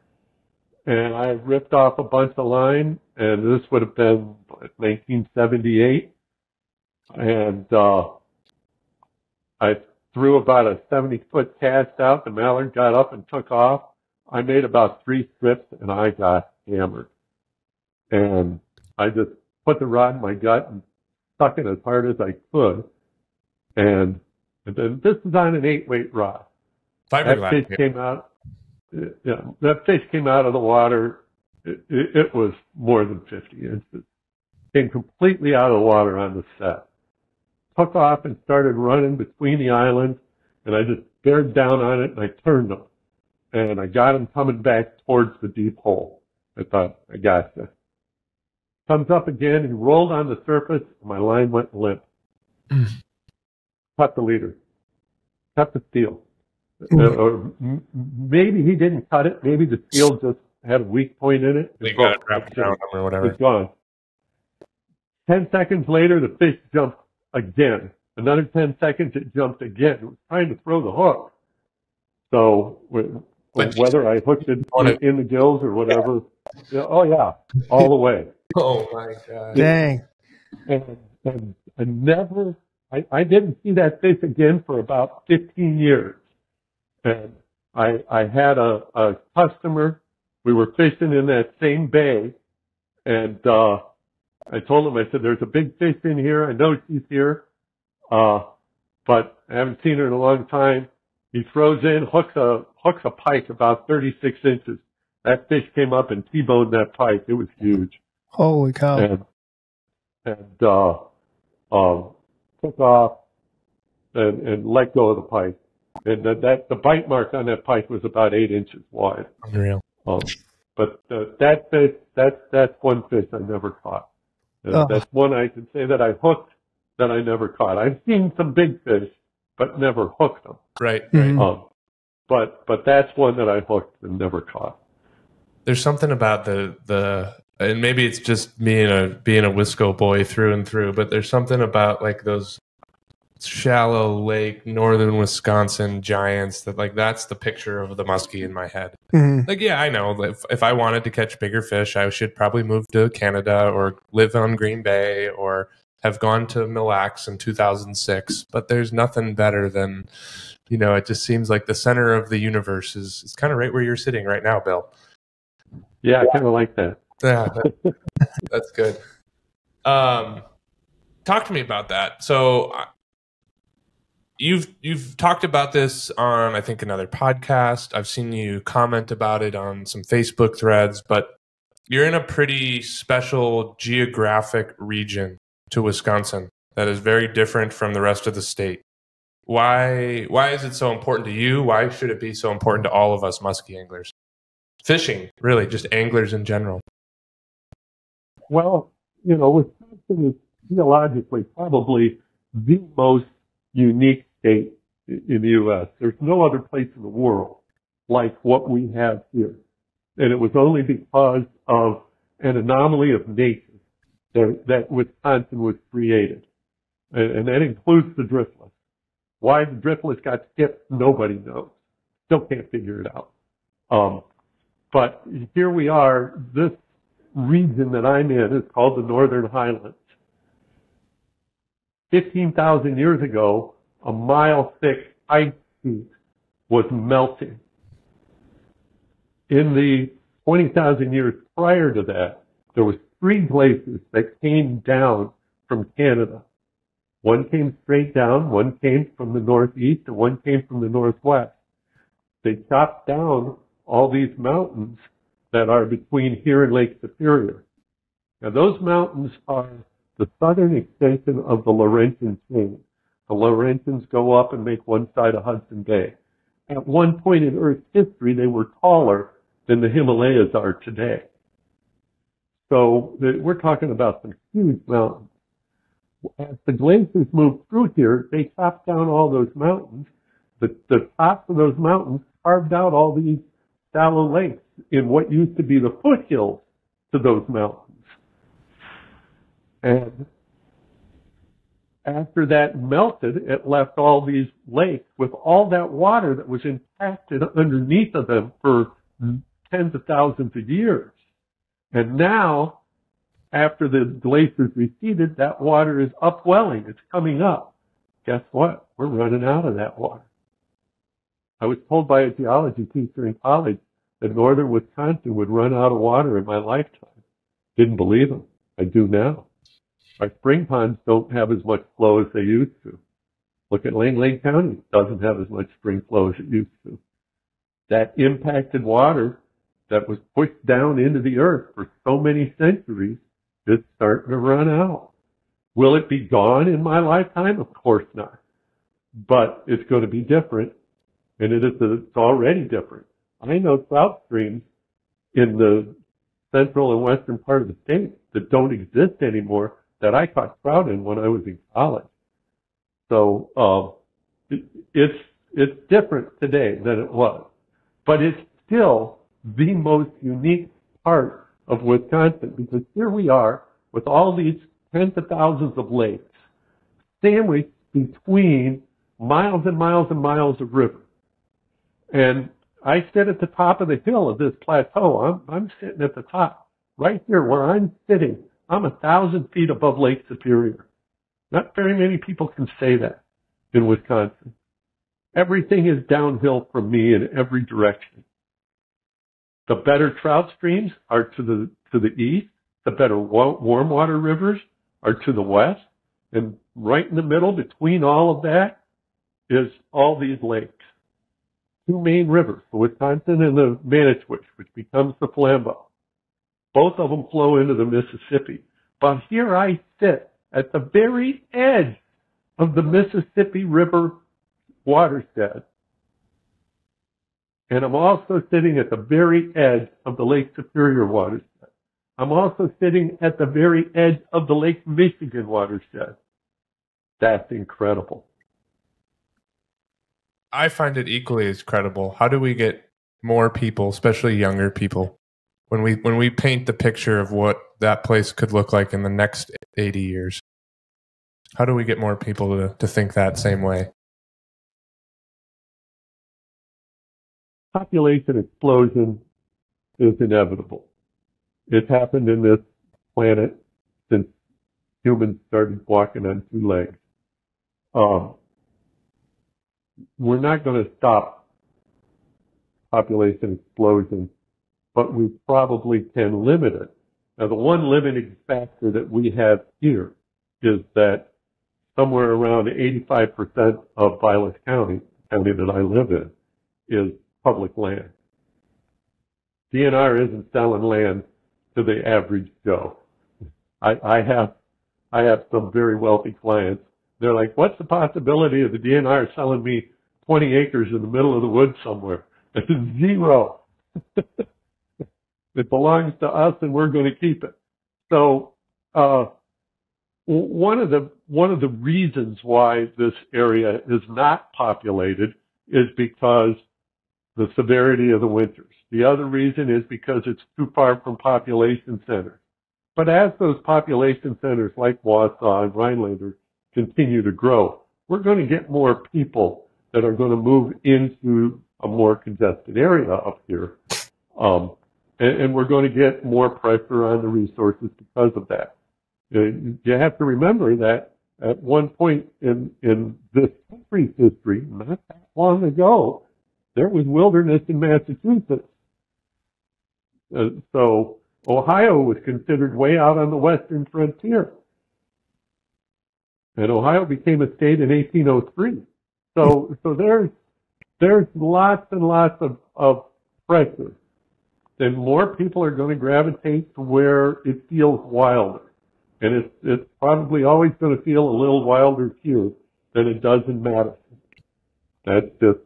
And I ripped off a bunch of line, and this would have been 1978. And uh, I threw about a 70 foot cast out. The mallard got up and took off. I made about three strips, and I got hammered. And I just put the rod in my gut and stuck it as hard as I could. And, and then this is on an eight weight rod. That fish came out. Yeah, that fish came out of the water. It, it, it was more than 50 inches. Came completely out of the water on the set. Took off and started running between the islands, and I just bared down on it and I turned them, and I got him coming back towards the deep hole. I thought, I got this. Comes up again. He rolled on the surface. My line went limp. Mm. Cut the leader. Cut the steel. Uh, or m- maybe he didn't cut it. Maybe the steel just had a weak point in it. They got it wrapped around them or whatever. It's gone. Ten seconds later, the fish jumped again. Another ten seconds, it jumped again. It was trying to throw the hook. So whether I hooked it [LAUGHS] it. in the gills or whatever, yeah, oh yeah, all the way. [LAUGHS] Oh my god. Dang. And, and I never, I, I didn't see that fish again for about 15 years. And I, I had a, a customer, we were fishing in that same bay, and, uh, I told him, I said, there's a big fish in here, I know she's here, uh, but I haven't seen her in a long time. He throws in, hooks a, hooks a pike about 36 inches. That fish came up and T-boned that pike. It was huge Holy cow. and and uh, um, took off and, and let go of the pipe. And that, that the bite mark on that pipe was about eight inches wide. Unreal. Um, but uh, that fish, that's that's one fish I never caught. And Oh. That's one I can say that I hooked that I never caught. I've seen some big fish, but never hooked them. Right. Right. Mhm. Um, but but that's one that I hooked and never caught. There's something about the the and maybe it's just being a being a Wisco boy through and through, but there's something about like those shallow lake northern Wisconsin giants that like that's the picture of the muskie in my head. Mhm. Like yeah, I know if if I wanted to catch bigger fish, I should probably move to Canada or live on Green Bay or have gone to Mille Lacs in 2006, but there's nothing better than you know, it just seems like the center of the universe is, is kind of right where you're sitting right now, Bill. Yeah, I kind of like that. Yeah, that, [LAUGHS] that's good. Um, talk to me about that. So, you've you've talked about this on I think another podcast. I've seen you comment about it on some Facebook threads, but you're in a pretty special geographic region to Wisconsin that is very different from the rest of the state. Why why is it so important to you? Why should it be so important to all of us muskie anglers? Fishing, really, just anglers in general. Well, you know, Wisconsin is geologically probably the most unique state in the U.S. There's no other place in the world like what we have here. And it was only because of an anomaly of nature that, that Wisconsin was created. And, and that includes the driftless. Why the driftless got skipped, nobody knows. Still can't figure it out. Um, but here we are, this region that I'm in is called the Northern Highlands. 15,000 years ago, a mile thick ice sheet was melting. In the 20,000 years prior to that, there was three glaciers that came down from Canada. One came straight down, one came from the northeast, and one came from the northwest. They chopped down all these mountains that are between here and Lake Superior. Now those mountains are the southern extension of the Laurentian chain. The Laurentians go up and make one side of Hudson Bay. At one point in Earth's history, they were taller than the Himalayas are today. So we're talking about some huge mountains. As the glaciers moved through here, they chopped down all those mountains. The, the tops of those mountains carved out all these shallow lakes in what used to be the foothills to those mountains. And after that melted, it left all these lakes with all that water that was impacted underneath of them for tens of thousands of years. And now, after the glaciers receded, that water is upwelling. It's coming up. Guess what? We're running out of that water. I was told by a geology teacher in college that northern Wisconsin would run out of water in my lifetime. Didn't believe him. I do now. Our spring ponds don't have as much flow as they used to. Look at Langlade County. It doesn't have as much spring flow as it used to. That impacted water that was pushed down into the earth for so many centuries is starting to run out. Will it be gone in my lifetime? Of course not. But it's going to be different. And it is, it's already different. I know trout streams in the central and western part of the state that don't exist anymore that I caught trout in when I was in college. So um, it, it's it's different today than it was, but it's still the most unique part of Wisconsin because here we are with all these tens of thousands of lakes sandwiched between miles and miles and miles of river. And I sit at the top of the hill of this plateau. I'm, I'm sitting at the top. Right here where I'm sitting, I'm a thousand feet above Lake Superior. Not very many people can say that in Wisconsin. Everything is downhill from me in every direction. The better trout streams are to the, to the east. The better warm water rivers are to the west. And right in the middle between all of that is all these lakes. Two main rivers, the Wisconsin and the Manitowish, which becomes the Flambeau. Both of them flow into the Mississippi. But here I sit at the very edge of the Mississippi River watershed. And I'm also sitting at the very edge of the Lake Superior watershed. I'm also sitting at the very edge of the Lake Michigan watershed. That's incredible. I find it equally as credible. How do we get more people, especially younger people, when we when we paint the picture of what that place could look like in the next 80 years? How do we get more people to, to think that same way? Population explosion is inevitable. It's happened in this planet since humans started walking on two legs. Um, we're not going to stop population explosion, but we probably can limit it. Now, the one limiting factor that we have here is that somewhere around 85% of Vilas County, the county that I live in, is public land. DNR isn't selling land to the average Joe. I, I have I have some very wealthy clients they're like, what's the possibility of the DNR selling me 20 acres in the middle of the woods somewhere? [LAUGHS] Zero. [LAUGHS] it belongs to us and we're going to keep it. So, uh, one of the, one of the reasons why this area is not populated is because the severity of the winters. The other reason is because it's too far from population centers. But as those population centers like Wausau and Rhinelander continue to grow, we're going to get more people that are going to move into a more congested area up here. Um, and, and, we're going to get more pressure on the resources because of that. You have to remember that at one point in, in this country's history, not that long ago, there was wilderness in Massachusetts. Uh, so Ohio was considered way out on the western frontier. And Ohio became a state in 1803. So, so there's, there's lots and lots of, of pressure. Then more people are going to gravitate to where it feels wilder. And it's, it's probably always going to feel a little wilder here than it does in Madison. That's just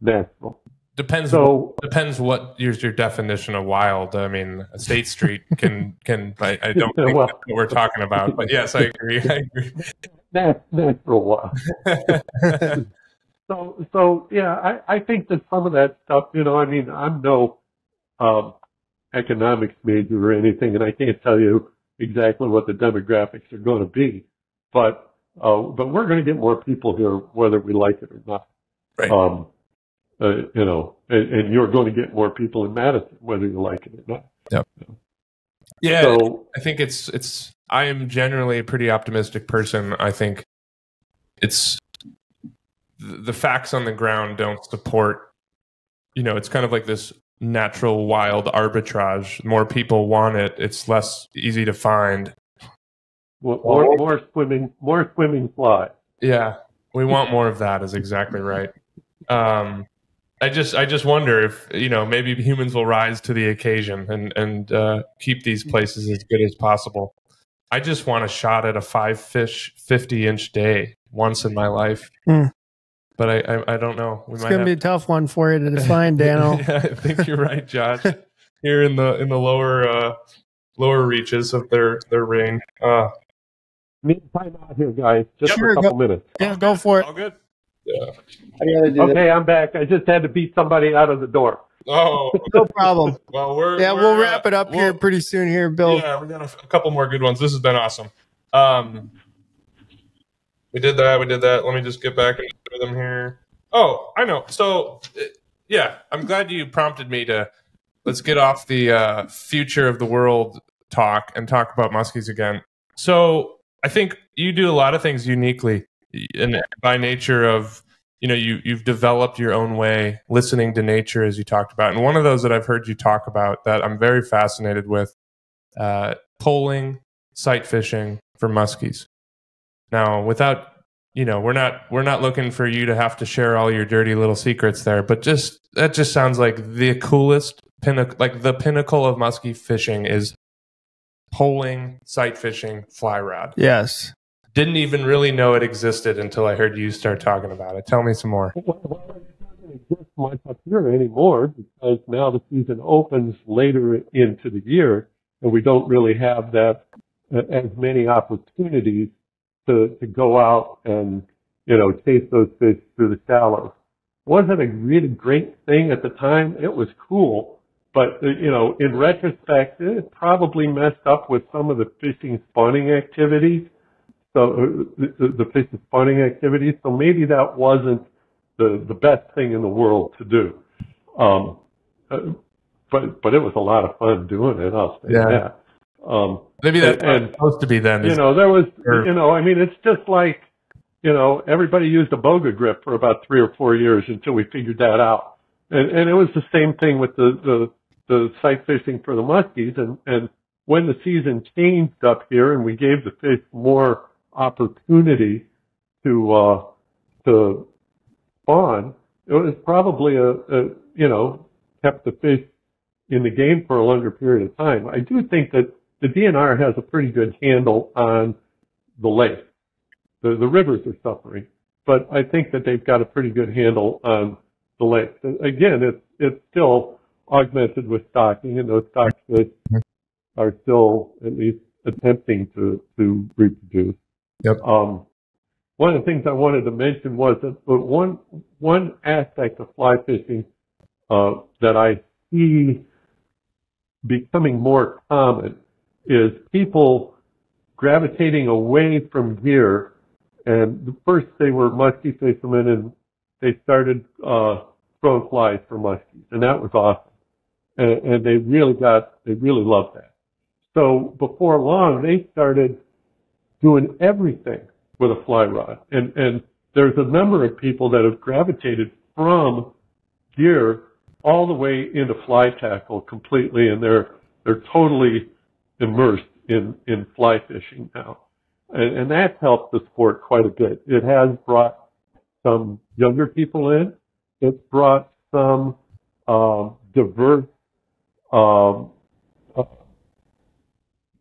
natural. Depends. So depends what is your definition of wild. I mean, a State Street can can. I, I don't [LAUGHS] think well, that's what we're talking about, but yes, I agree. I agree. Natural wild. [LAUGHS] so so yeah, I I think that some of that stuff. You know, I mean, I'm no um, economics major or anything, and I can't tell you exactly what the demographics are going to be, but uh, but we're going to get more people here whether we like it or not. Right. Um, uh, you know, and, and, you're going to get more people in Madison, whether you like it or not. Yep. Yeah. So, I think it's it's. I am generally a pretty optimistic person. I think it's the facts on the ground don't support. You know, it's kind of like this natural wild arbitrage. More people want it. It's less easy to find. More, more, more swimming, more swimming fly. Yeah, we want more of that. Is exactly right. Um, I just I just wonder if you know maybe humans will rise to the occasion and and uh, keep these places as good as possible. I just want a shot at a five fish fifty inch day once in my life. Mm. But I, I, I don't know. We it's gonna have... be a tough one for you to define, [LAUGHS] Daniel. yeah, I think you're right, Josh. [LAUGHS] here in the in the lower uh, lower reaches of their their range. Uh, Need time out here, guys. Just Sure, a couple minutes. Yeah, go for it. all good. Yeah. Okay, I'm back. I just had to beat somebody out of the door. Oh, [LAUGHS] No problem. [LAUGHS] well, we're Yeah, we're, we'll uh, wrap it up we'll- here pretty soon here, Bill. Yeah, we got a, a couple more good ones. This has been awesome. Um, we did that. We did that. Let me just get back into them here. Oh, I know. So, uh, yeah, I'm glad you prompted me to let's get off the uh, future of the world talk and talk about muskies again. So, I think you do a lot of things uniquely, and by nature of you know you you've developed your own way listening to nature as you talked about, and one of those that I've heard you talk about that I'm very fascinated with uh, polling, sight fishing for muskies. Now, without you know, we're not we're not looking for you to have to share all your dirty little secrets there, but just that just sounds like the coolest pinnacle, like the pinnacle of muskie fishing is polling, sight fishing, fly rod. Yes. Didn't even really know it existed until I heard you start talking about it. Tell me some more. Well, it doesn't exist much up here anymore because now the season opens later into the year, and we don't really have that uh, as many opportunities to to go out and you know chase those fish through the shallows. Was it a really great thing at the time? It was cool, but uh, you know, in retrospect, it probably messed up with some of the fishing spawning activities. So uh, the, the fishing spawning activities. So maybe that wasn't the the best thing in the world to do. Um, uh, but but it was a lot of fun doing it. I'll say Yeah. that. Um, Maybe that's And- supposed to be then. you know, there was, you know, I mean, it's just like, you know, everybody used a boga grip for about three or four years until we figured that out. And, and it was the same thing with the, the, the sight fishing for the muskies. And, and when the season changed up here and we gave the fish more opportunity to, uh, to spawn, it was probably a, a, you know, kept the fish in the game for a longer period of time. I do think that the DNR has a pretty good handle on the lake. The, the rivers are suffering, but I think that they've got a pretty good handle on the lake. Again, it's, it's still augmented with stocking and those stock fish are still at least attempting to, to reproduce. Yep. Um, one of the things I wanted to mention was that one, one aspect of fly fishing, uh, that I see becoming more common is people gravitating away from gear. And first they were muskie fishermen and they started uh, throwing flies for muskies, and that was awesome. And, and they really got, they really loved that. So before long, they started doing everything with a fly rod. And, and there's a number of people that have gravitated from gear all the way into fly tackle completely, and they're they're totally immersed in in fly fishing now, and, and that's helped the sport quite a bit. It has brought some younger people in. It's brought some um, diverse um, uh,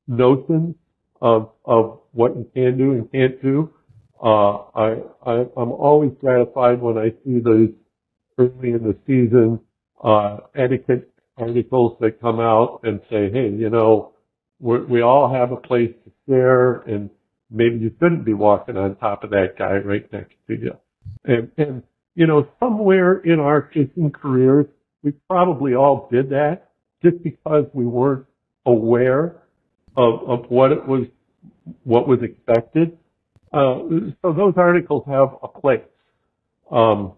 notions of of what you can do and can't do. Uh, I, I I'm always gratified when I see those early in the season uh, etiquette articles that come out and say, hey, you know, we we all have a place to share, and maybe you shouldn't be walking on top of that guy right next to you. And, and you know, somewhere in our fishing careers, we probably all did that just because we weren't aware of, of what it was, what was expected. Uh, so those articles have a place. Um,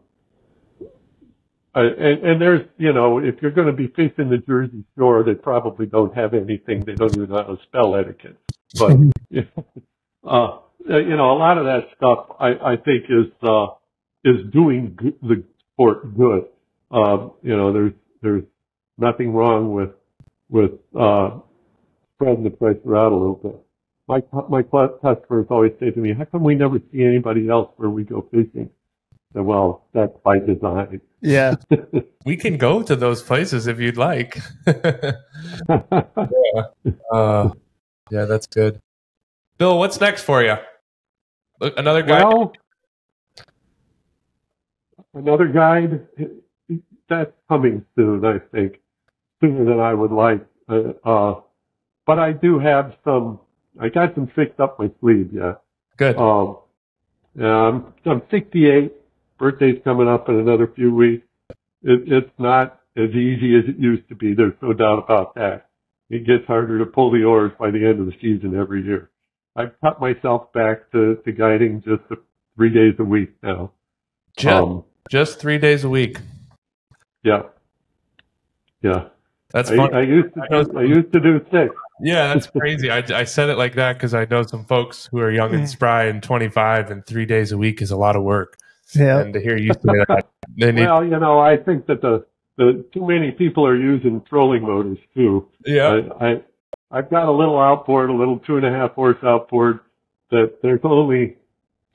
uh, and, and there's, you know, if you're going to be fishing the Jersey Shore, they probably don't have anything. They don't even know how to spell etiquette. But, [LAUGHS] uh, you know, a lot of that stuff I, I think is, uh, is doing the sport good. Um, you know, there's, there's nothing wrong with, with, uh, spreading the pressure out a little bit. My, my customers always say to me, how come we never see anybody else where we go fishing? I said, well, that's by design. Yeah. [LAUGHS] we can go to those places if you'd like. [LAUGHS] uh, yeah, that's good. Bill, what's next for you? Look, Another guy. Well, another guide that's coming soon, I think. sooner than I would like. Uh, uh, but I do have some. I got some fixed up my sleeve. Yeah. Good. Um, yeah, I'm I'm 68. Birthday's coming up in another few weeks. It, it's not as easy as it used to be. There's no doubt about that. It gets harder to pull the oars by the end of the season every year. I've cut myself back to, to guiding just three days a week now. just, Um, just three days a week. yeah. Yeah. That's I, fun. I used to do, I used to do six. Yeah, that's [LAUGHS] crazy. I, I said it like that because I know some folks who are young and hmm. spry and 25, and three days a week is a lot of work. Yeah. And to hear you say that, [LAUGHS] they need, Well, you know, I think that the, the too many people are using trolling motors too. yeah, I, I I've got a little outboard, a little two and a half horse outboard that there's only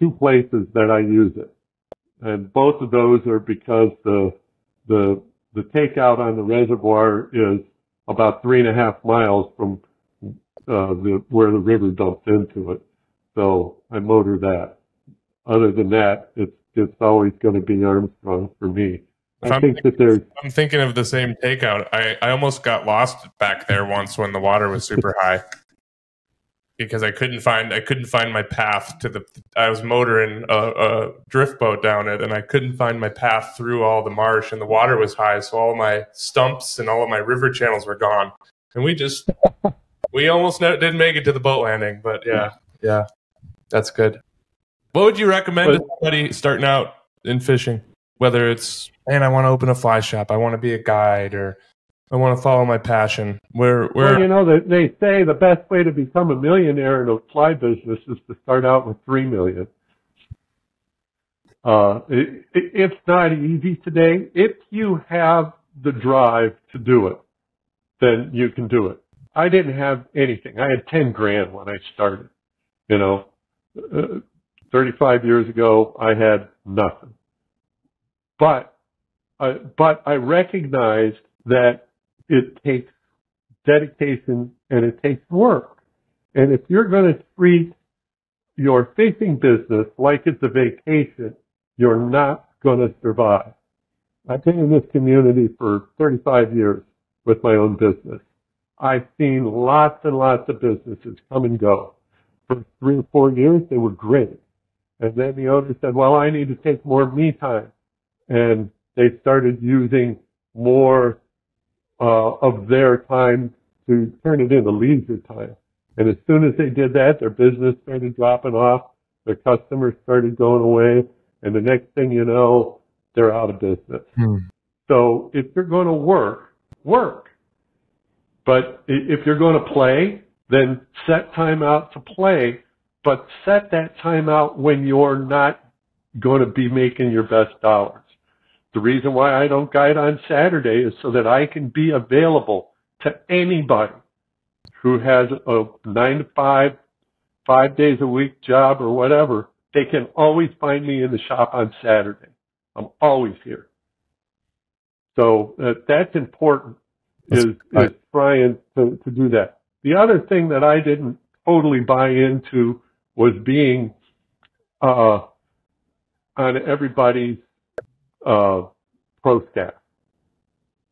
two places that I use it. And both of those are because the the the takeout on the reservoir is about three and a half miles from uh, the where the river dumps into it. So I motor that. Other than that, it's it's always going to be Armstrong for me. If I I'm think that there's I'm thinking of the same takeout. I, I almost got lost back there once when the water was super [LAUGHS] high because I couldn't find I couldn't find my path to the. I was motoring a, a drift boat down it, and I couldn't find my path through all the marsh, and the water was high, so all my stumps and all of my river channels were gone, and we just [LAUGHS] we almost ne- didn't make it to the boat landing. But yeah, yeah, that's good. What would you recommend to somebody starting out in fishing? Whether it's man, I want to open a fly shop, I want to be a guide, or I want to follow my passion. Where where Well, you know, they, they say the best way to become a millionaire in a fly business is to start out with three million. Uh, it, it, it's not easy today. If you have the drive to do it, then you can do it. I didn't have anything. I had 10 grand when I started. You know, uh, 35 years ago, I had nothing. But, uh, but I recognized that it takes dedication and it takes work. And if you're going to treat your fishing business like it's a vacation, you're not going to survive. I've been in this community for 35 years with my own business. I've seen lots and lots of businesses come and go. For three or four years, they were great. And then the owner said, well, I need to take more me time. And they started using more uh, of their time to turn it into leisure time. And as soon as they did that, their business started dropping off, their customers started going away, and the next thing you know, they're out of business. Hmm. So if you're going to work, work. But if you're going to play, then set time out to play, but set that time out when you're not going to be making your best dollars. The reason why I don't guide on Saturday is so that I can be available to anybody who has a nine to five, five days a week job or whatever. They can always find me in the shop on Saturday. I'm always here. So uh, that's important is, is trying to, to do that. The other thing that I didn't totally buy into was being, uh, on everybody's, uh, pro staff.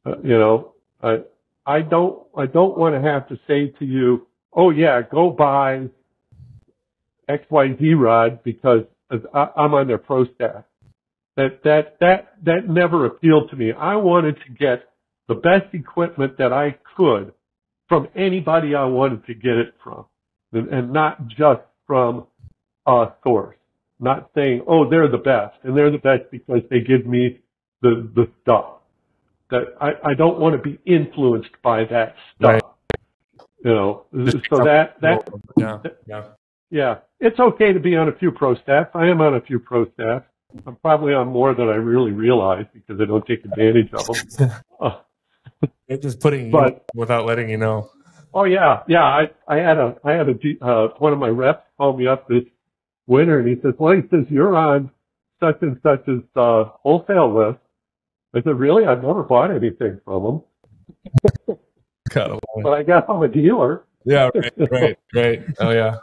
Uh, you know, I, I don't, I don't want to have to say to you, oh yeah, go buy XYZ rod because I, I'm on their pro staff. That, that, that, that never appealed to me. I wanted to get the best equipment that I could from anybody I wanted to get it from and, not just from a source. Not saying, oh, they're the best and they're the best because they give me the, the stuff. That I, I don't want to be influenced by that stuff. Right. You know, Just so that, that, yeah, yeah. yeah, it's okay to be on a few pro staff. I am on a few pro staff. I'm probably on more than I really realize because I don't take advantage of them. [LAUGHS] Uh, They're just putting you But- without letting you know. oh yeah, yeah. I I had a I had a uh, one of my reps call me up this winter and he says, "Well, he says you're on such and such's uh, wholesale list." I said, "Really? I've never bought anything from them, God, [LAUGHS] but I guess I'm a dealer." yeah, right, [LAUGHS] right, right. Oh yeah.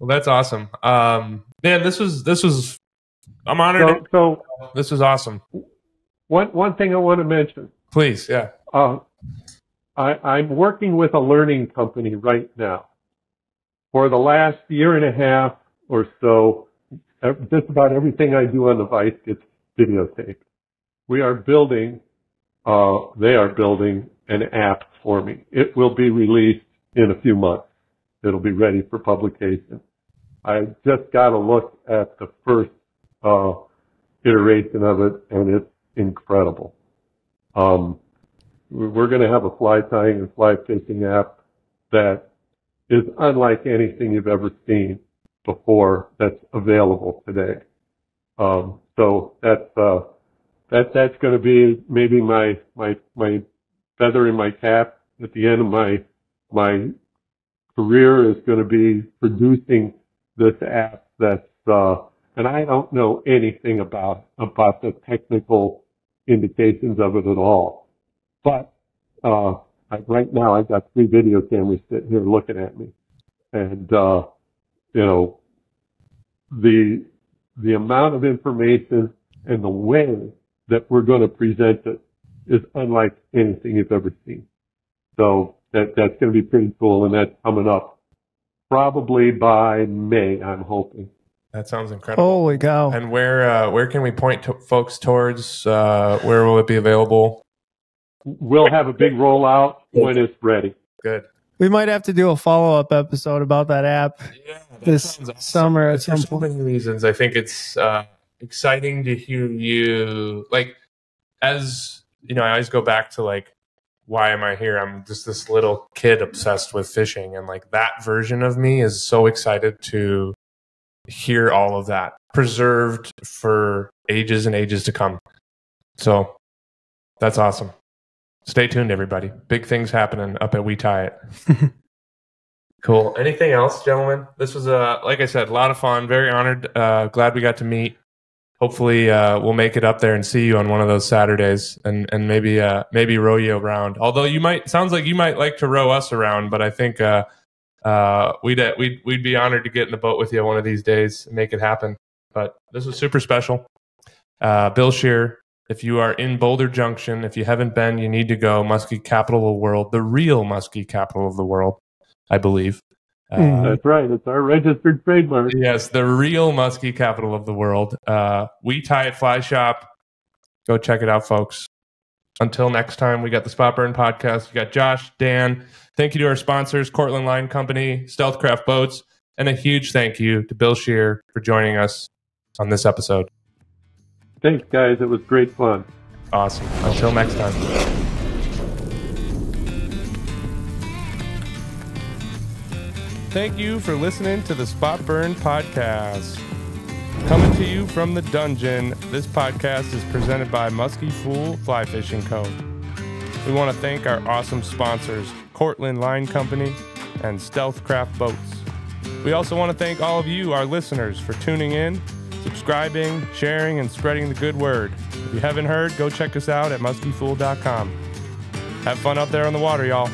Well, that's awesome. Um, man, this was this was. I'm honored. So so this was awesome. one one thing I want to mention. Please, yeah. Uh, I, I'm working with a learning company right now. For the last year and a half or so, just about everything I do on the Vise gets videotaped. We are building, uh, they are building an app for me. It will be released in a few months. It'll be ready for publication. I just got a look at the first, uh, iteration of it and it's incredible. Um, we're going to have a fly tying and fly fishing app that is unlike anything you've ever seen before that's available today. Um, so that's uh, that that's going to be maybe my my my feather in my cap at the end of my my career is going to be producing this app that's uh, and I don't know anything about about the technical indications of it at all. But uh, I, right now, I've got three video cameras sitting here looking at me, and uh, you know, the the amount of information and the way that we're going to present it is unlike anything you've ever seen. So that that's going to be pretty cool, and that's coming up probably by May. I'm hoping. That sounds incredible. Holy cow. And where uh, where can we point to folks towards? Uh, where will it be available? We'll have a big rollout when it's ready. Good. We might have to do a follow up episode about that app Yeah, that this awesome. summer at For some so many reasons. I think it's uh, exciting to hear you like as you know. I always go back to like, why am I here? I'm just this little kid obsessed with fishing, and like that version of me is so excited to hear all of that preserved for ages and ages to come. So that's awesome. Stay tuned, everybody. Big things happening up at We Tie It. [LAUGHS] Cool. Anything else, gentlemen? This was uh like I said, a lot of fun. Very honored. Uh, glad we got to meet. Hopefully, uh, we'll make it up there and see you on one of those Saturdays, and and maybe uh maybe row you around. Although you might sounds like you might like to row us around, but I think uh uh we'd uh, we'd we'd be honored to get in the boat with you one of these days and make it happen. But this was super special. Uh, Bill Sherer, if you are in Boulder Junction, if you haven't been, you need to go. Muskie capital of the world, the real Muskie capital of the world, I believe. Uh, Mm. That's right. It's our registered trademark. Yes, the real muskie capital of the world. Uh, we tie it fly shop. Go check it out, folks. Until next time, we got the Spot Burn podcast. We got Josh, Dan. Thank you to our sponsors, Cortland Line Company, Stealthcraft Boats, and a huge thank you to Bill Sherer for joining us on this episode. Thanks, guys. It was great fun. Awesome. Until next time. Thank you for listening to the Spot Burn Podcast. Coming to you from the dungeon, this podcast is presented by Musky Fool Fly Fishing Co. We want to thank our awesome sponsors, Cortland Line Company and Stealthcraft Boats. We also want to thank all of you, our listeners, for tuning in, subscribing, sharing, and spreading the good word. If you haven't heard, go check us out at muskyfool.com. Have fun out there on the water, y'all.